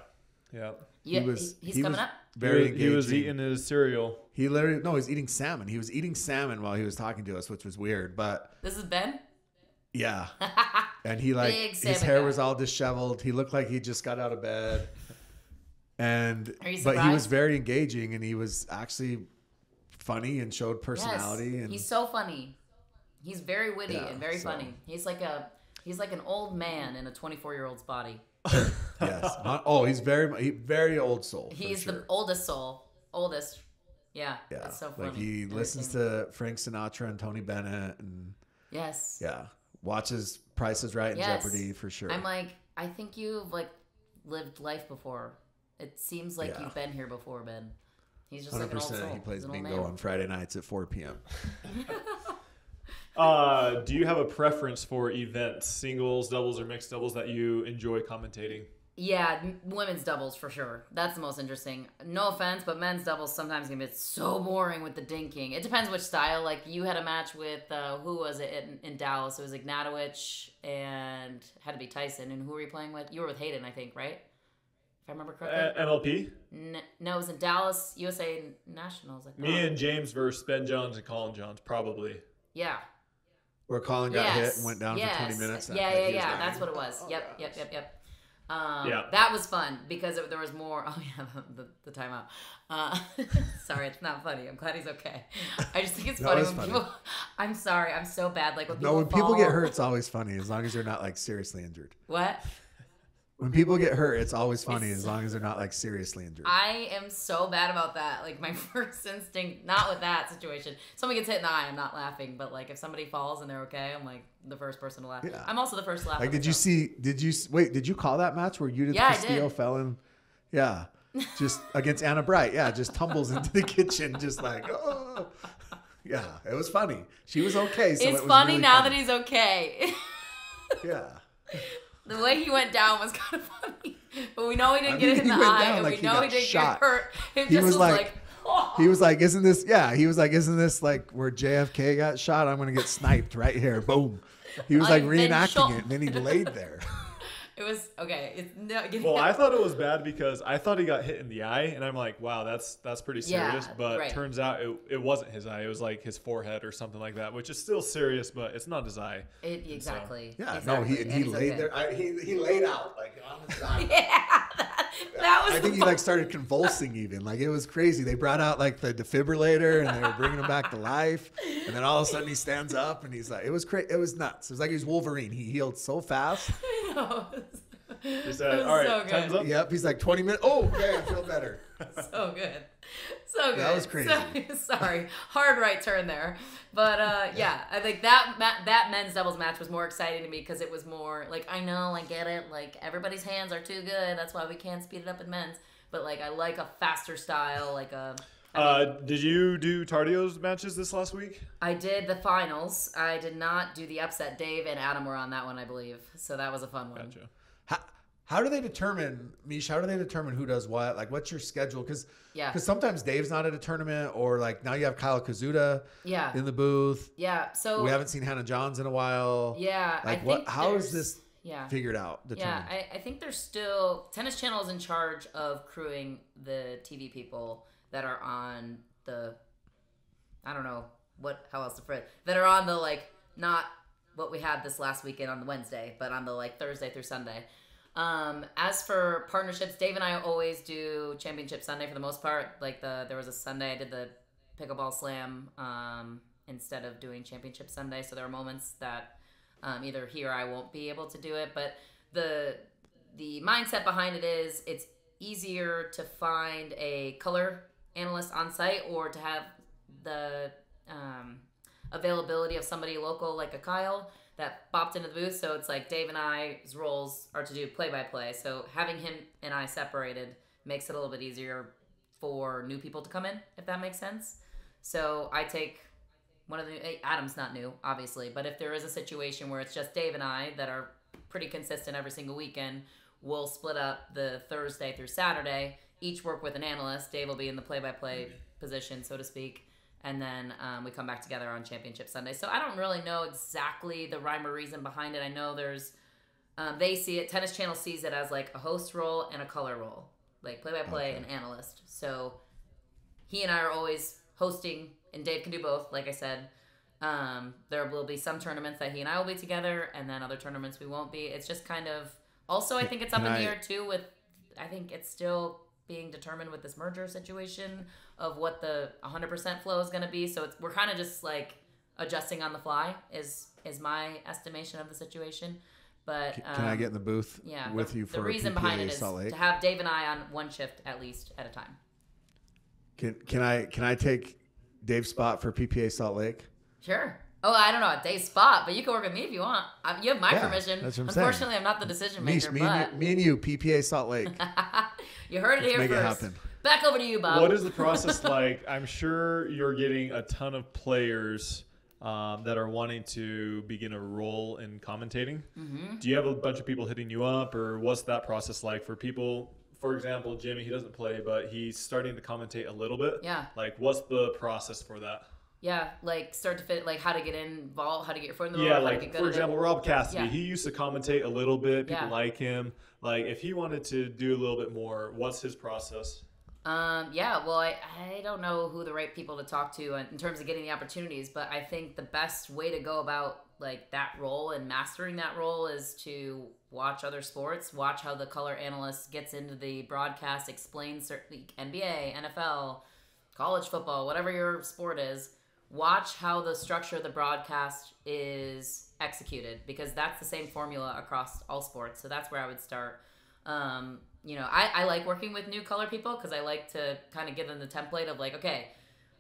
Yeah. Yeah, he was he's he coming was up. Very he, was, he was eating his cereal. He literally no, he was eating salmon. He was eating salmon while he was talking to us, which was weird. But This is Ben. yeah, and he like his hair guy. was all disheveled. He looked like he just got out of bed. And but he was very engaging, and he was actually funny and showed personality. Yes, and he's so funny. He's very witty Yeah, and very so- funny. He's like a he's like an old man in a 24 year old's body. yes, Not- oh, he's very he, very old soul. He's sure. the oldest soul, oldest. Yeah, yeah. it's so funny. like he listens to Frank Sinatra and Tony Bennett, and yes, yeah, watches Price is Right and Yes. Jeopardy for sure. I'm like, I think you've like lived life before. It seems like Yeah. you've been here before, Ben. He's just Hundred like an old soul. He plays He's an old bingo man. on Friday nights at 4 p.m. Uh, do you have a preference for events, singles, doubles, or mixed doubles that you enjoy commentating? Yeah, women's doubles for sure. That's the most interesting. No offense, but men's doubles sometimes can be so boring with the dinking. It depends which style. Like you had a match with uh, who was it in, in Dallas? It was Ignatowich and had to be Tyson. And who were you playing with? You were with Hayden, I think, right? If I remember correctly. Uh, MLP? N- no, it was in Dallas USA Nationals. Me and James versus Ben Johns and Collin Johns, probably. yeah. Where Collin got yes. hit and went down yes. for 20 minutes. Yeah, yeah, yeah. dying. That's what it was. Oh, yep, yep, gosh. yep, yep. Um, Yeah. That was fun because it, there was more. Oh yeah, the, the, the timeout. Uh, sorry, it's not funny. I'm glad he's okay. I just think it's No, funny it's when funny. people. I'm sorry. I'm so bad. Like when people No, when people get hurt, it's always funny as long as they're not like seriously injured. What? When people get hurt, it's always funny as long as they're not like seriously injured. I am so bad about that. Like my first instinct, not with that situation. Somebody gets hit in the eye, I'm not laughing. But like if somebody falls and they're okay, I'm like the first person to laugh. Yeah. I'm also the first to laugh. like, did you see? Did you s- wait? Did you call that match where Judit Yeah, Castillo fell in? Yeah, just against Anna Bright. Yeah, just tumbles into the kitchen, just like oh. Yeah, it was funny. She was okay. So it's it was funny really now funny. that he's okay. Yeah. The way he went down was kind of funny, but we know he didn't I get it in the eye, down and like we know he didn't shot. get hurt. It He just was was like- like, oh. He was like, "Isn't this? Yeah." He was like, "Isn't this like where JFK got shot? I'm gonna get sniped right here. Boom." He was like reenacting it, and then he laid there. it was okay. It's no, getting Well, I thought it was bad because I thought he got hit in the eye, and I'm like, wow, that's that's pretty Yeah, serious. but right. turns out it, it wasn't his eye; it was like his forehead or something like that, which is still serious, but it's not his eye. it, exactly. Yeah, exactly. no, he and he he's laid okay. there. I, he he laid out like on his side. Yeah, that, that was. I think the he like started convulsing even. Like it was crazy. They brought out like the defibrillator and they were bringing him back to life. And then all of a sudden he stands up and he's like, it was crazy. It was nuts. It was like he was Wolverine. He healed so fast. No, He said, "All right, so good. time's up." Yep. He's like 20 minutes. Oh, okay. I feel better. so good. So good. That was crazy. So- sorry, hard right turn there, but uh, yeah, I think that ma- that men's doubles match was more exciting to me because it was more like I know, I get it. Like everybody's hands are too good. That's why we can't speed it up in men's. But like I like a faster style, like a. I mean, Uh, did you do Tardio's matches this last week? I did the finals. I did not do the upset. Dave and Adam were on that one, I believe. So that was a fun one. Gotcha. How, how do they determine, Meesh, how do they determine who does what? Like, what's your schedule? Because Yeah. because sometimes Dave's not at a tournament, or like now you have Kyle Koszuta Yeah. in the booth. Yeah. So We haven't seen Hannah Johns in a while. Yeah. I Like, think what? How is this Yeah. figured out? Yeah, I, I think there's still Tennis Channel is in charge of crewing the TV people that are on the I don't know what how else to put it that are on the like not what we had this last weekend on the Wednesday, but on the like Thursday through Sunday. Um, as for partnerships, Dave and I always do Championship Sunday for the most part. Like the there was a Sunday I did the pickleball slam um, instead of doing Championship Sunday. So there are moments that um, either here I won't be able to do it, but the the mindset behind it is it's easier to find a color analyst on site or to have the um, availability of somebody local like a Kyle that bopped into the booth. So it's like Dave and I's roles are to do play by play. So having him and I separated makes it a little bit easier for new people to come in, if that makes sense. So I take one of the eh, Adam's not new, obviously, but if there is a situation where it's just Dave and I that are pretty consistent every single weekend, we'll split up the Thursday through Saturday. Each work with an analyst. Dave will be in the play-by-play position, so to speak, and then um, we come back together on Championship Sunday. So I don't really know exactly the rhyme or reason behind it. I know there's um, they see it. Tennis Channel sees it as like a host role and a color role, like play-by-play Okay. and analyst. So he and I are always hosting, and Dave can do both. Like I said, um, there will be some tournaments that he and I will be together, and then other tournaments we won't be. It's just kind of. Also, I think it's up in I- the air too. With I think it's still being determined with this merger situation of what the 100% flow is going to be. So it's we're kind of just like adjusting on the fly. Is is my estimation of the situation. But Can, can I um, get in the booth yeah, with you for the reason PPA behind it is Salt Lake? to have Dave and I on one shift at least at a time. Can can I can I take Dave's spot for PPA Salt Lake? Sure. Oh, I don't know a day spot, but you can work with me if you want. I, you have my Yeah, permission. that's what I'm saying. Unfortunately, I'm not the decision Me, maker, me, but and you, me and you, PPA Salt Lake. you heard it Let's here make it happen. Back over to you, Bob. What is the process like? I'm sure you're getting a ton of players um, that are wanting to begin a role in commentating. Mm-hmm. Do you have a bunch of people hitting you up, or what's that process like for people? For example, Jimmy, he doesn't play, but he's starting to commentate a little bit. Yeah, Like, what's the process for that? Yeah. Like start to fit, like how to get involved, how to get your foot in the Yeah, how to like get good for example, Rob Cassidy, Yeah. he used to commentate a little bit. People Yeah. like him. Like, if he wanted to do a little bit more, what's his process? Um, yeah. Well, I I don't know who the right people to talk to in terms of getting the opportunities, but I think the best way to go about like that role and mastering that role is to watch other sports, watch how the color analyst gets into the broadcast, explains certain NBA, NFL, college football, whatever your sport is, watch how the structure of the broadcast is executed because that's the same formula across all sports. So that's where I would start. Um, you know, I, I like working with new color people because I like to kind of give them the template of like, okay,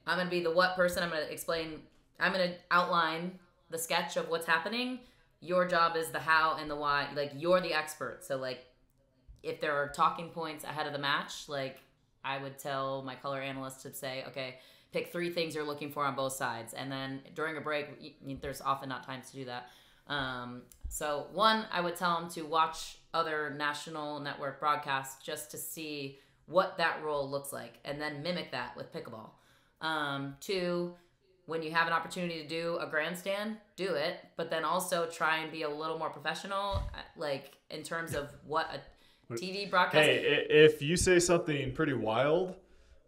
I'm going to be the what person. I'm to explain, I'm going to outline the sketch of what's happening. Your job is the how and the why. Like, you're the expert. So, like, if there are talking points ahead of the match, like, I would tell my color analyst to say, okay, pick three things you're looking for on both sides. And then during a break, there's often not times to do that. Um, so, one, I would tell them to watch other national network broadcasts just to see what that role looks like and then mimic that with pickleball. Um, two, when you have an opportunity to do a grandstand, do it, but then also try and be a little more professional, uh, like in terms of what a TV broadcast. Hey, if you say something pretty wild,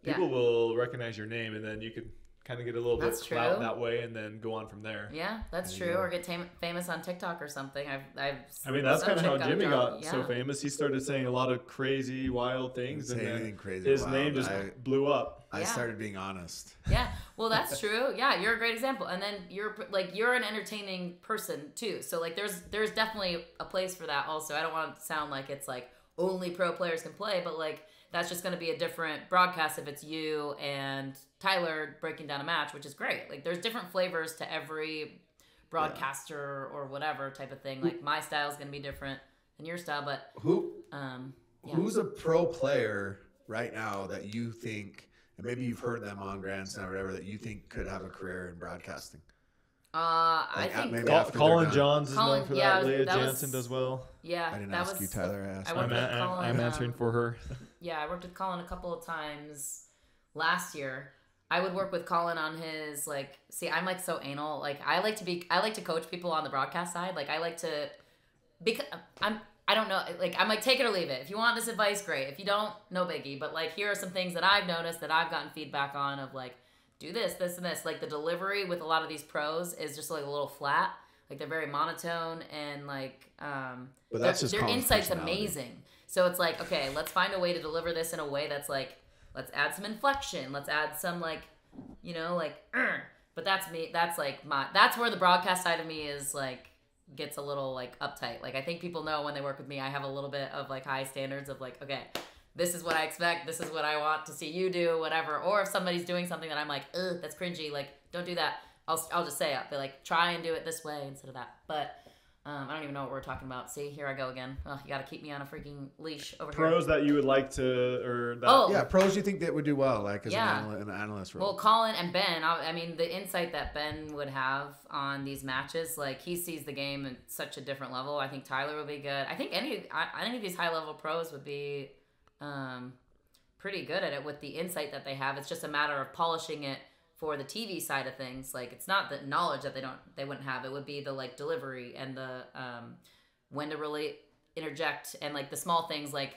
Yeah. people will recognize your name, and then you could kind of get a little That's bit clout true. that way, and then go on from there. Yeah, that's There you true. go. Or get tam- famous on TikTok or something. I've, I've. I mean, that's kind of how Jimmy dropped- got so famous. He started saying a lot of crazy, wild things, and Say then anything crazy. his wild. name just I, blew up. I Yeah. started being honest. Yeah, well, that's true. Yeah, you're a great example. And then you're like you're an entertaining person too. So like there's there's definitely a place for that. Also, I don't want to sound like it's like only pro players can play, but like that's just going to be a different broadcast if it's you and Tyler breaking down a match, which is great. Like there's different flavors to every broadcaster or whatever type of thing. Like my style is going to be different than your style, but Who um, yeah. who's a pro player right now that you think, and maybe you've heard them on Grandstand or whatever, that you think could have a career in broadcasting? uh, I Like, uh, think maybe Col- after they're Collin done. Johns is Collin- known for yeah, that. Leah that was- Jansen does well. yeah, I didn't that ask was you, Tyler. I asked. I I'm, worked a- with I'm- Collin, I'm answering um, for her. Yeah, I worked with Collin a couple of times last year. I would work with Collin on his like see, I'm like so anal. Like I like to be I like to coach people on the broadcast side. Like I like to because I'm I don't know like I'm like take it or leave it. If you want this advice, great. If you don't, no biggie. But like here are some things that I've noticed that I've gotten feedback on of like do this, this and this. Like the delivery with a lot of these pros is just like a little flat. like they're very monotone and like um But that's their, just their insight's amazing. So it's like, okay, let's find a way to deliver this in a way that's like, let's add some inflection, let's add some like, you know, like, but that's me. That's like my. That's where the broadcast side of me is like gets a little like uptight. Like I think people know when they work with me, I have a little bit of like high standards of like, okay, this is what I expect. This is what I want to see you do, whatever. Or if somebody's doing something that I'm like, ugh, that's cringy. Like, don't do that. I'll, I'll just say it. Be like, try and do it this way instead of that. But um, I don't even know what we're talking about. See, here I go again. Ugh, you got to keep me on a freaking leash over here. Pros that you would like to, or that. Oh. Yeah, pros you think that would do well, like as Yeah. an, analyst, an analyst role. Well, Collin and Ben, I, I mean, the insight that Ben would have on these matches, like he sees the game at such a different level. I think Tyler would be good. I think any, I, any of these high level pros would be um, pretty good at it with the insight that they have. It's just a matter of polishing it for the TV side of things. Like it's not the knowledge that they don't, they wouldn't have. It would be the like delivery and the um, when to really interject and like the small things like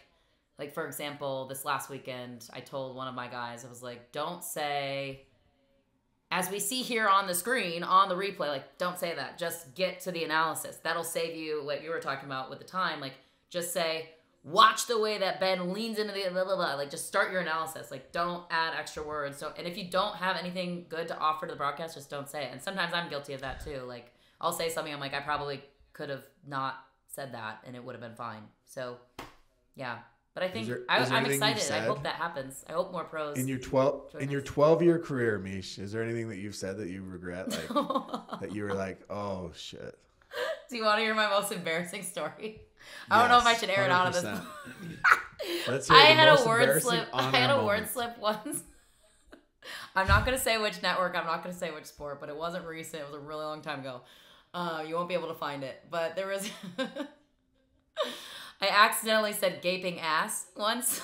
like for example this last weekend i told one of my guys i was like don't say as we see here on the screen on the replay like don't say that just get to the analysis that'll save you what you were talking about with the time like just say watch the way that ben leans into the blah, blah, blah. like just start your analysis like don't add extra words so and if you don't have anything good to offer to the broadcast just don't say it and sometimes i'm guilty of that too like i'll say something i'm like i probably could have not said that and it would have been fine so yeah but i think there- I, I'm excited i hope that happens i hope more pros in your twelve in your twelve year career, Meesh, is there anything that you've said that you regret, like that you were like, oh shit? Do you want to hear my most embarrassing story? I don't know if I should air it out of this. 100%. Let's hear I had a word slip. I had a word slip once. I'm not gonna say which network. I'm not gonna say which sport, but it wasn't recent. It was a really long time ago. Uh, you won't be able to find it. But there was. I accidentally said gaping ass once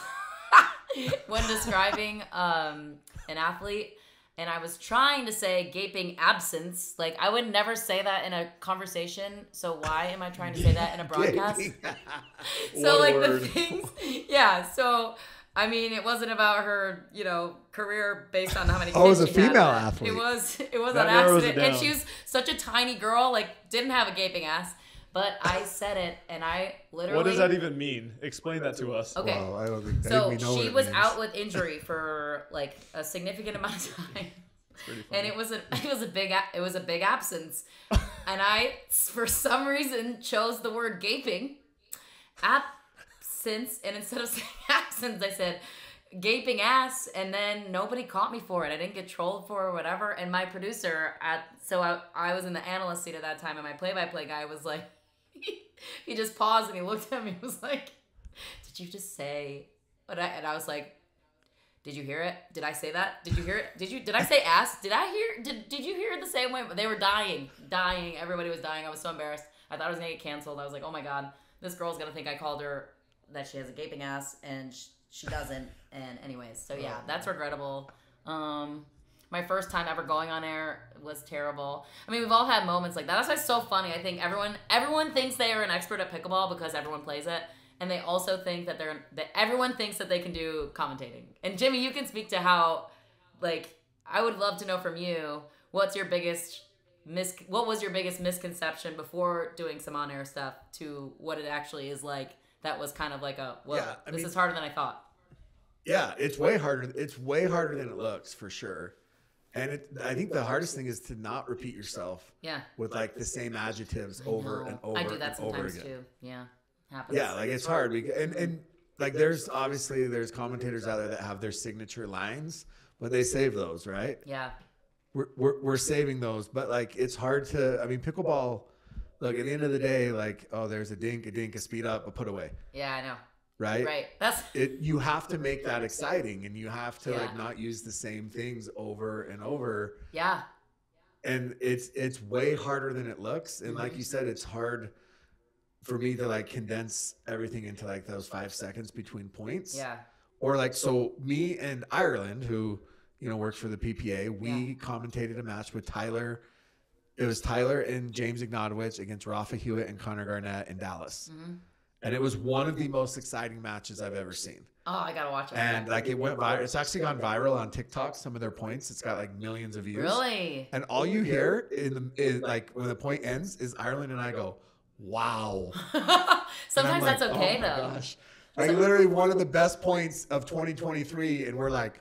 when describing um, an athlete. And I was trying to say gaping absence. Like, I would never say that in a conversation. So, why am I trying to say that in a broadcast? so like word. the things yeah so i mean it wasn't about her you know career based on how many kids Oh, it was a had, female but athlete. it was it was That an accident and she was such a tiny girl like didn't have a gaping ass but i said it and i literally What does that even mean? Explain that to us. okay Wow, I don't think, so think we what she it was means. out with injury for like a significant amount of time It's pretty funny. and it was a it was a big it was a big absence and i for some reason chose the word gaping absence and instead of saying absence i said gaping ass and then nobody caught me for it i didn't get trolled for or whatever and my producer at so i, I was in the analyst seat at that time and my play-by-play guy was like he just paused and he looked at me and was like did you just say but I, and i was like did you hear it? Did I say that? Did you hear it? Did you did I say ass? Did I hear did did you hear it the same way? But they were dying. Dying. Everybody was dying. I was so embarrassed. I thought I was gonna get canceled. I was like, oh my god, this girl's gonna think I called her that she has a gaping ass and sh- she doesn't. And anyways, so yeah, that's regrettable. Um my first time ever going on air was terrible. I mean, we've all had moments like that. That's why it's so funny. I think everyone everyone thinks they are an expert at pickleball because everyone plays it, and they also think that they're that everyone thinks that they can do commentating. And Jimmy, you can speak to how, like, I would love to know from you what's your biggest mis what was your biggest misconception before doing some on air stuff to what it actually is like. That was kind of like a well, Yeah, this mean- is harder than I thought. Yeah, it's way harder. It's way harder than it looks for sure. And it, I think the hardest thing is to not repeat yourself Yeah. with like the same adjectives over No, and over I do that and sometimes again. too. Yeah, happens. Yeah, like it's hard. Because, and and like there's obviously there's commentators out there that have their signature lines, but they save those, right? yeah, We're we're, we're saving those, but like it's hard to. I mean, pickleball. Look, at the end of the day, like oh, there's a dink, a dink, a speed up, a put away, yeah, I know. Right? Right. That's It you have to make that exciting, and you have to like not use the same things over and over. yeah, and it's it's way harder than it looks and like you said it's hard for me to like condense everything into like those five seconds between points yeah, or like so me and ireland who you know works for the ppa we Yeah. commentated a match with tyler it was tyler and james ignatowich against rafa hewett and connor garnett in dallas hmm and it was one of the most exciting matches I've ever seen. Oh, I gotta watch it. And like it went viral. It's actually gone viral on TikTok. Some of their points. It's got like millions of views. really? And all you hear in the is like when the point ends is Ireland and I go, "Wow." Sometimes like, that's okay "Oh my though. Gosh. Like literally one of the best points of 2023, and we're like,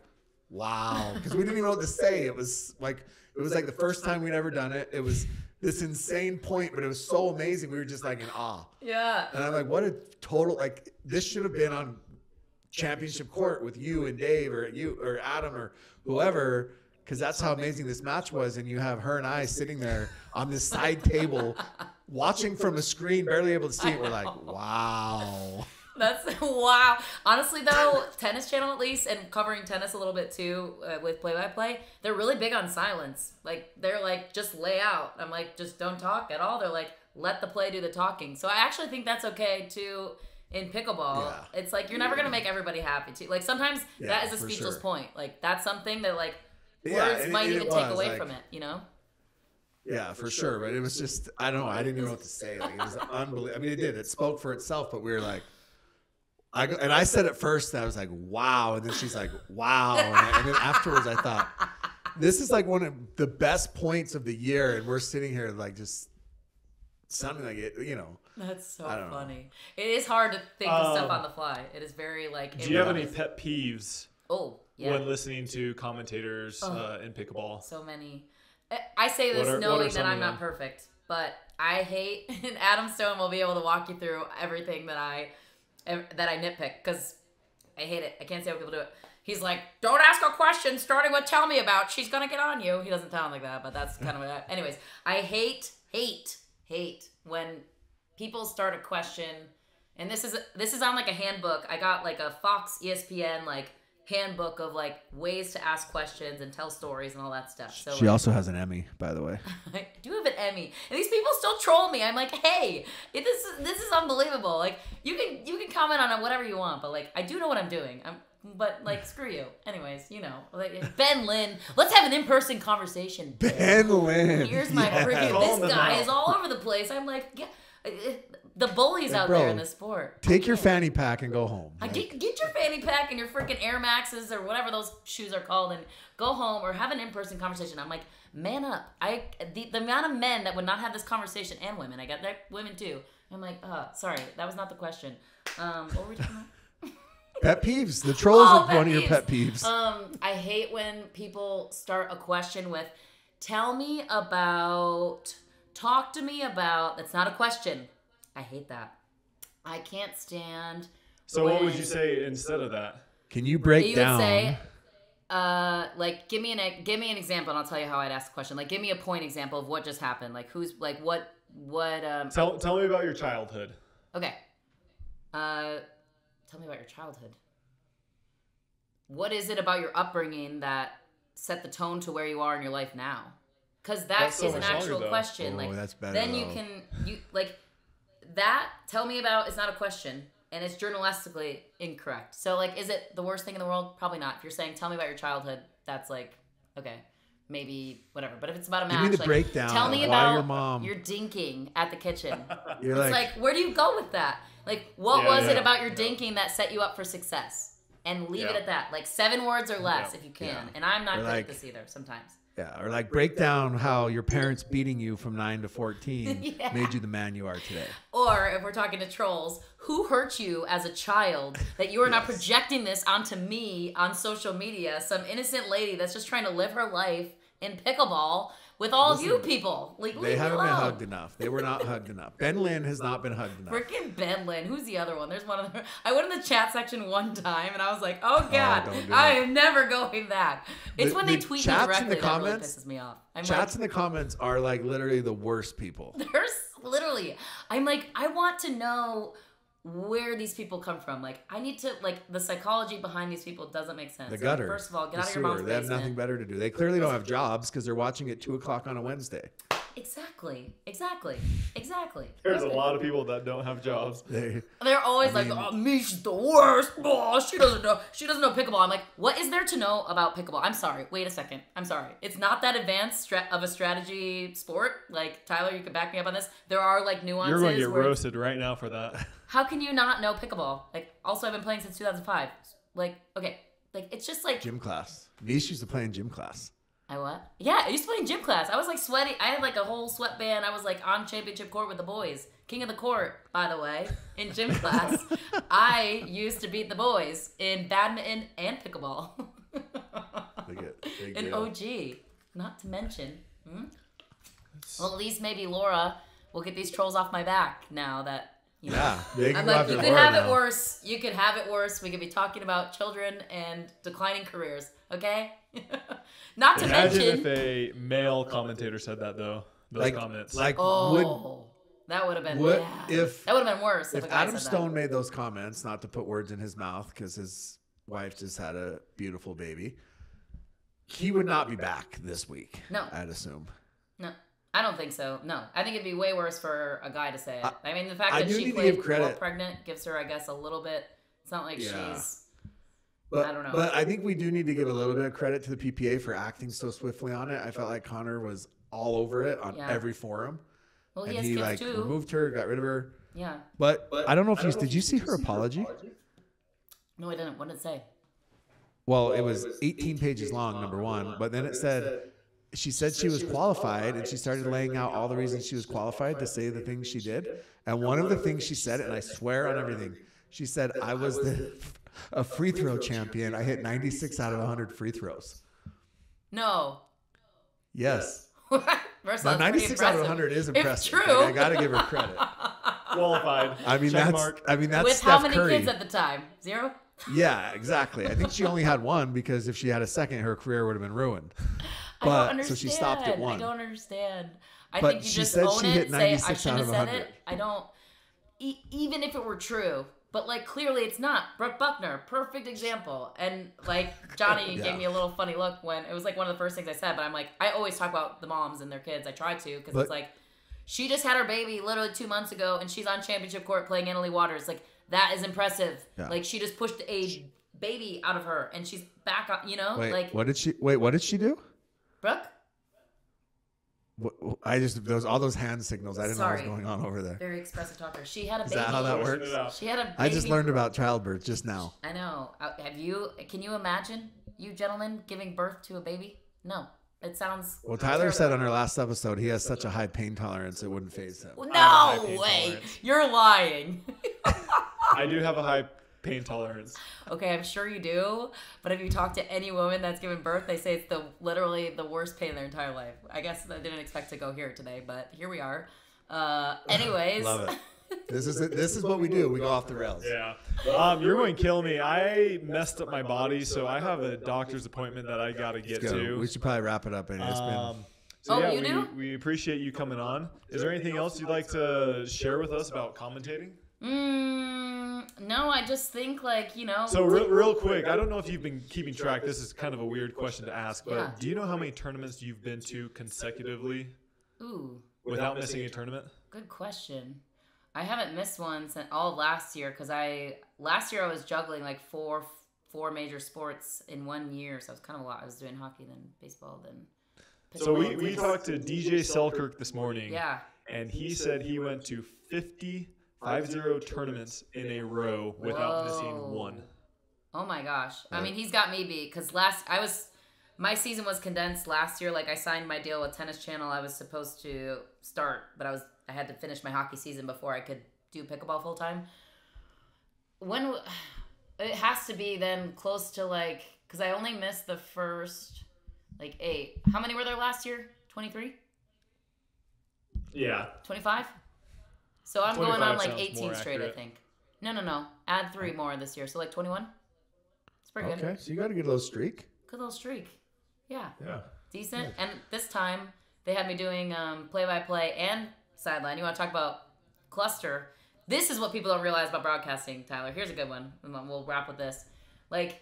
"Wow," because we didn't even know what to say. It was like it was like the first time we'd ever done it. It was this insane point, but it was so amazing. We were just like in awe. Yeah. And I'm like, what a total like this should have been on championship court with you and Dave or you or Adam or whoever, because that's how amazing this match was. And you have her and I sitting there on this side table, watching from a screen, barely able to see it. We're like, wow. That's wow. Honestly, though, Tennis Channel at least, and covering tennis a little bit too uh, with play by play, they're really big on silence. Like they're like just lay out. I'm like just don't talk at all. They're like let the play do the talking. So I actually think that's okay too. In pickleball, Yeah. it's like you're never gonna make everybody happy too. Like sometimes Yeah, that is a speechless sure. point. Like that's something that like words and it- might it even take was, away like- from it. You know? Yeah, for sure. But it was just, I don't know. I didn't even know what to say. Like, it was unbelievable. I mean, it did. It spoke for itself, but we were like, I go, and I said it first, and I was like, wow. And then she's like, wow. And, I, and then afterwards, I thought, this is like one of the best points of the year. And we're sitting here, like, just sounding like it, you know. That's so I don't know. funny. It is hard to think of stuff Um, on the fly. It is very like. Do you have any pet peeves Oh yeah. when listening to commentators uh, in pickleball? so many. I- I say this are- knowing that I'm not them? perfect, but I hate. And Adam Stone will be able to walk you through everything that I ev- that I nitpick because I hate it. I can't say what people do it. He's like, "Don't ask a question starting with tell me about. She's gonna get on you." He doesn't sound like that, but that's kind of what. I, anyways, I hate, hate, hate when people start a question, and this is this is on like a handbook. I got like a Fox ESPN like handbook of like ways to ask questions and tell stories and all that stuff. So She like, also has an Emmy, by the way. I do have an Emmy, and these people still troll me. I'm like, hey, it, this is this is unbelievable. Like, you can you can comment on it whatever you want, but like, I do know what I'm doing. I'm, but like, screw you. Anyways, you know, like Ben Lynn, let's have an in person conversation. Ben Lynn. Here's my Yes. freaking. This guy is all over the place. I'm like, yeah, the bullies Like, out bro, there in the sport. Take your fanny pack and go home. Like, get, get your fanny pack and your freaking Air Maxes or whatever those shoes are called and go home or have an in-person conversation. I'm like, man up. I the, the amount of men that would not have this conversation and women. I got that women too. I'm like, uh, sorry, that was not the question. Um, what were we talking about? pet peeves. The trolls Oh, are one of your pet peeves. Um, I hate when people start a question with, "Tell me about." Talk to me about. That's not a question. I hate that. I can't stand. So what would you say instead of that? Can you break you down? would say, uh, like, give me an give me an example, and I'll tell you how I'd ask the question. Like, give me a point example of what just happened. Like, who's like what what um. Tell tell me about your childhood. Okay. Uh, tell me about your childhood. What is it about your upbringing that set the tone to where you are in your life now? Because that That's so an much longer, actual question. Oh, like that's better, then you can you like that. Tell me about is not a question, and it's journalistically incorrect. So like, is it the worst thing in the world? Probably not. If you're saying tell me about your childhood, that's like okay. Maybe whatever, but if it's about a Give match, me the like, breakdown tell me about your mom- your dinking at the kitchen. You're It's like, like, where do you go with that? Like, what Yeah, was it about your dinking that set you up for success? And leave it at that. Like seven words or less Yeah. if you can. Yeah. And I'm not Or good like- at this either sometimes. Yeah, or like break down how your parents beating you from nine to fourteen Yeah. made you the man you are today. Or if we're talking to trolls, who hurt you as a child that you are not projecting this onto me on social media? Some innocent lady that's just trying to live her life in pickleball with all of you people. Like, They haven't been hugged enough. They were not hugged enough. Ben Lynn has not been hugged enough. Freaking Ben Lynn. Who's the other one? There's one other. I went in the chat section one time and I was like, oh, oh god, don't do I am never going back. It's The- when they the tweet me chats in directly the that really comments- pisses me off. I'm Chats like, in the comments are like literally the worst people. there's literally. I'm like, I want to know where these people come from. Like, I need to like the psychology behind these people doesn't make sense. The Like, gutter. first of all, get out of your sewer. mom's They have basement. nothing better to do. They clearly don't have jobs because they're watching at two o'clock on a Wednesday. Exactly, exactly, exactly. There's a lot of people that don't have jobs. They, They're always I like, mean- "Oh, Misha's the worst. Oh, she doesn't know. She doesn't know pickleball." I'm like, "What is there to know about pickleball?" I'm sorry. Wait a second. I'm sorry. It's not that advanced stra- of a strategy sport. Like Tyler, you can back me up on this. There are like nuances. You're going to get where- roasted right now for that. How can you not know pickleball? Like, also, I've been playing since 2005. Like, okay, like it's just like gym class. Niche used to play in gym class. I what? Yeah, I used to play in gym class. I was like sweaty. I had like a whole sweatband. I was like on championship court with the boys. King of the court, by the way, in gym class. I used to beat the boys in badminton and pickleball. They get big in deal. OG. Not to mention. Hmm? Well, at least maybe Laura will get these trolls off my back now that. You know, Yeah, they I'm like, you could Laura have it worse. You could have it worse. We could be talking about children and declining careers. Okay. Not to Imagine mention. if a male commentator said that though. Those Like, comments. like oh, would Oh, that would have been would- bad. if- that would have been worse if, if Adam said Stone made those comments, not to put words in his mouth, because his wife just had a beautiful baby, he would not be back this week. No. I'd assume. No, I don't think so. No, I think it'd be way worse for a guy to say it. I, mean, the fact I that she need to played give while credit. pregnant gives her, I guess, a little bit. It's not like Yeah. she's. But, I don't know. But I think we do need to give a little bit of credit to the PPA for acting so swiftly on it. I felt like Connor was all over it on Yeah. every forum, Well, he and has he kids like too. removed her, got rid of her. yeah. But, I don't know if you did. You see her apology? No, I didn't. What did it say? Well, it was 18 pages long, number one. But then it said she said she was qualified, and she started laying out all the reasons she was qualified to say the things she did. And one of the things she said, and I swear on everything, she said, "I was the a free throw champion. I hit 96 out of 100 free throws." No. Yes. First, Now, that's pretty 96 out of impressive. 100 is It's impressive. true. Like, I got to give her credit. Qualified. I mean, Check that's mark. I mean that's With Steph how many Curry. kids at the time? Zero. yeah, exactly. I think she only had one because if she had a second, her career would have been ruined. But so she stopped at one. I don't understand. I But think you she just said own she it. hit say I 96 shouldn't out have of said 100. it. I don't. E- even if it were true, but like clearly it's not. Brooke Buckner, perfect example. And like Johnny Yeah. gave me a little funny look when it was like one of the first things I said. But I'm like, I always talk about the moms and their kids. I try to because it's like she just had her baby literally two months ago, and she's on championship court playing Anna Leigh Waters. Like that is impressive. Yeah. Like she just pushed a baby out of her, and she's back on. You know, Wait, like what did she? Wait, what did she do? Brooke. I just those all those hand signals. I didn't know what was going on over there. very expressive talker. She had a Is baby. that how that works? She had a baby. I just learned about childbirth just now. I know. Uh, Have you? Can you imagine you gentlemen giving birth to a baby? No. It sounds. Well, Tyler said on our last episode he has such a high pain tolerance it wouldn't phase him. No I have a high pain way. tolerance. You're lying. I do have a high pain tolerance. okay, I'm sure you do. But if you talk to any woman that's given birth, they say it's the literally the worst pain in their entire life. I guess I didn't expect to go here today, but here we are. Uh, anyways. Love it. This is. This is what we do. We go off the rails. Yeah. Um, you're going to kill me. I messed up my body, so I have a doctor's appointment that I got to get Go. to. We should probably wrap it up. And it's been Um, so Oh, yeah, you we, do? we appreciate you coming on. Is there anything else you'd like to share with us about commentating? Mm, no, I just think like you know. So real, real quick, I don't know if you've been keeping track. This is kind of a weird question to ask, but Yeah. do you know how many tournaments you've been to consecutively Ooh. without missing a tournament? Good question. I haven't missed one since all last year because I last year I was juggling like four four major sports in one year, so it was kind of a lot. I was doing hockey, then baseball, then. So we, we talked to DJ Selkirk this morning, Yeah. and he said he went to 50 5-0 tournaments in a row without missing Whoa. one. Oh my gosh. I mean, he's got me beat because last I was my season was condensed last year. Like I signed my deal with Tennis Channel. I was supposed to start, but I was I had to finish my hockey season before I could do pickleball full time. When it has to be then close to like because I only missed the first like eight. How many were there last year? 23? Yeah. 25? So I'm going on like 18 straight, accurate. I think. No, no, no. Add three more this year. So like 21? It's pretty good. okay. So you got to get a little streak. Good little streak. Yeah, Yeah. decent. And this time they had me doing um, play-by-play and sideline. You want to talk about cluster? This is what people don't realize about broadcasting, Tyler. Here's a good one, we'll wrap with this. Like,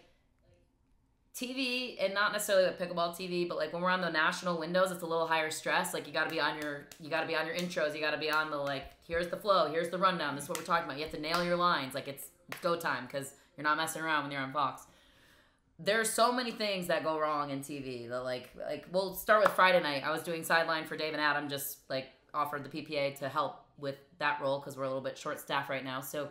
TV and not necessarily the pickleball TV, but like when we're on the national windows, it's a little higher stress. Like you got to be on your you got to be on your intros. You got to be on the like here's the flow, here's the rundown. This is what we're talking about. You have to nail your lines. Like it's go time because you're not messing around when you're on Fox. There's so many things that go wrong in TV. That like like we'll start with Friday night. I was doing sideline for Dave and Adam. Just like offered the PPA to help with that role because we're a little bit short staff right now. So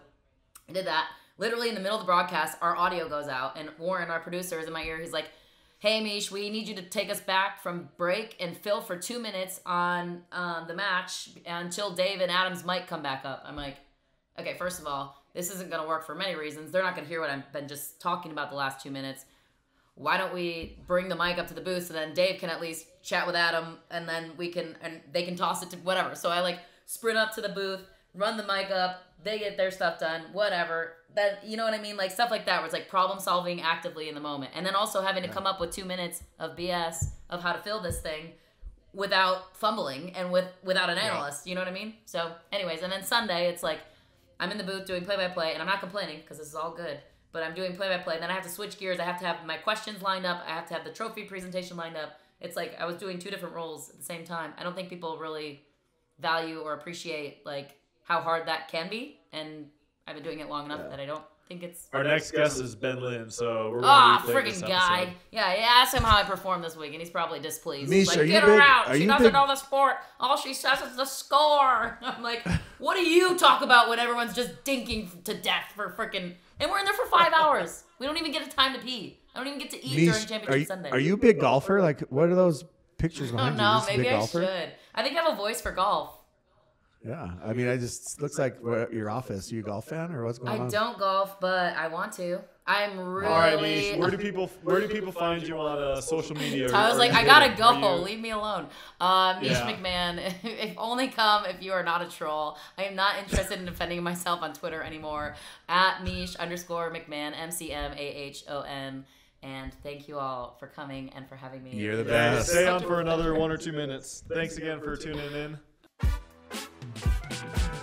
I did that literally in the middle of the broadcast, our audio goes out, and Warren, our producer, is in my ear. He's like, "Hey, Meesh, we need you to take us back from break and fill for two minutes on um, the match until Dave and Adam's mic come back up." I'm like, "Okay, first of all, this isn't gonna work for many reasons. They're not gonna hear what I've been just talking about the last two minutes." Why don't we bring the mic up to the booth so then Dave can at least chat with Adam and then we can and they can toss it to whatever. So I like sprint up to the booth, run the mic up, they get their stuff done, whatever that you know what I mean, like stuff like that, where it's like problem solving actively in the moment, and then also having to come up with two minutes of BS of how to fill this thing without fumbling and with without an analyst. You know what I mean? So, anyways, and then Sunday, it's like I'm in the booth doing play by play, and I'm not complaining because this is all good. But I'm doing play by play, and then I have to switch gears. I have to have my questions lined up. I have to have the trophy presentation lined up. It's like I was doing two different roles at the same time. I don't think people really value or appreciate like how hard that can be, and I've been doing it long enough Yeah. that I don't think it's. Our next guest is Ben Lynn, so we're Ah, gonna replay this freaking guy! Yeah, yeah. Ask him how I performed this week, and he's probably displeased. Meesh, He's like, are you get her big- out. are She you doesn't big- know the sport. All she says is the score. I'm like, what do you talk about when everyone's just dinking to death for freaking? And we're in there for five hours. We don't even get a time to pee. I don't even get to eat during championship are you, Sunday. are you a big golfer? Like, what are those pictures Oh behind you? no, Just a maybe I golfer? should. I think I have a voice for golf. Yeah, I mean, I just looks like your office. you a golf fan or what's going I on? I don't golf, but I want to. I'm really. All right, Meesh, where do people where do people find you on uh, social media? I was like, I gotta go. You- Leave me alone. Uh, Meesh Yeah. McMahon, if only come if you are not a troll. I am not interested in defending myself on Twitter anymore. At Meesh underscore McMahon, M C M A H O M. And thank you all for coming and for having me. You're the It is Yeah, best. stay on for another one or two minutes. Thanks again for tuning in. Thank you.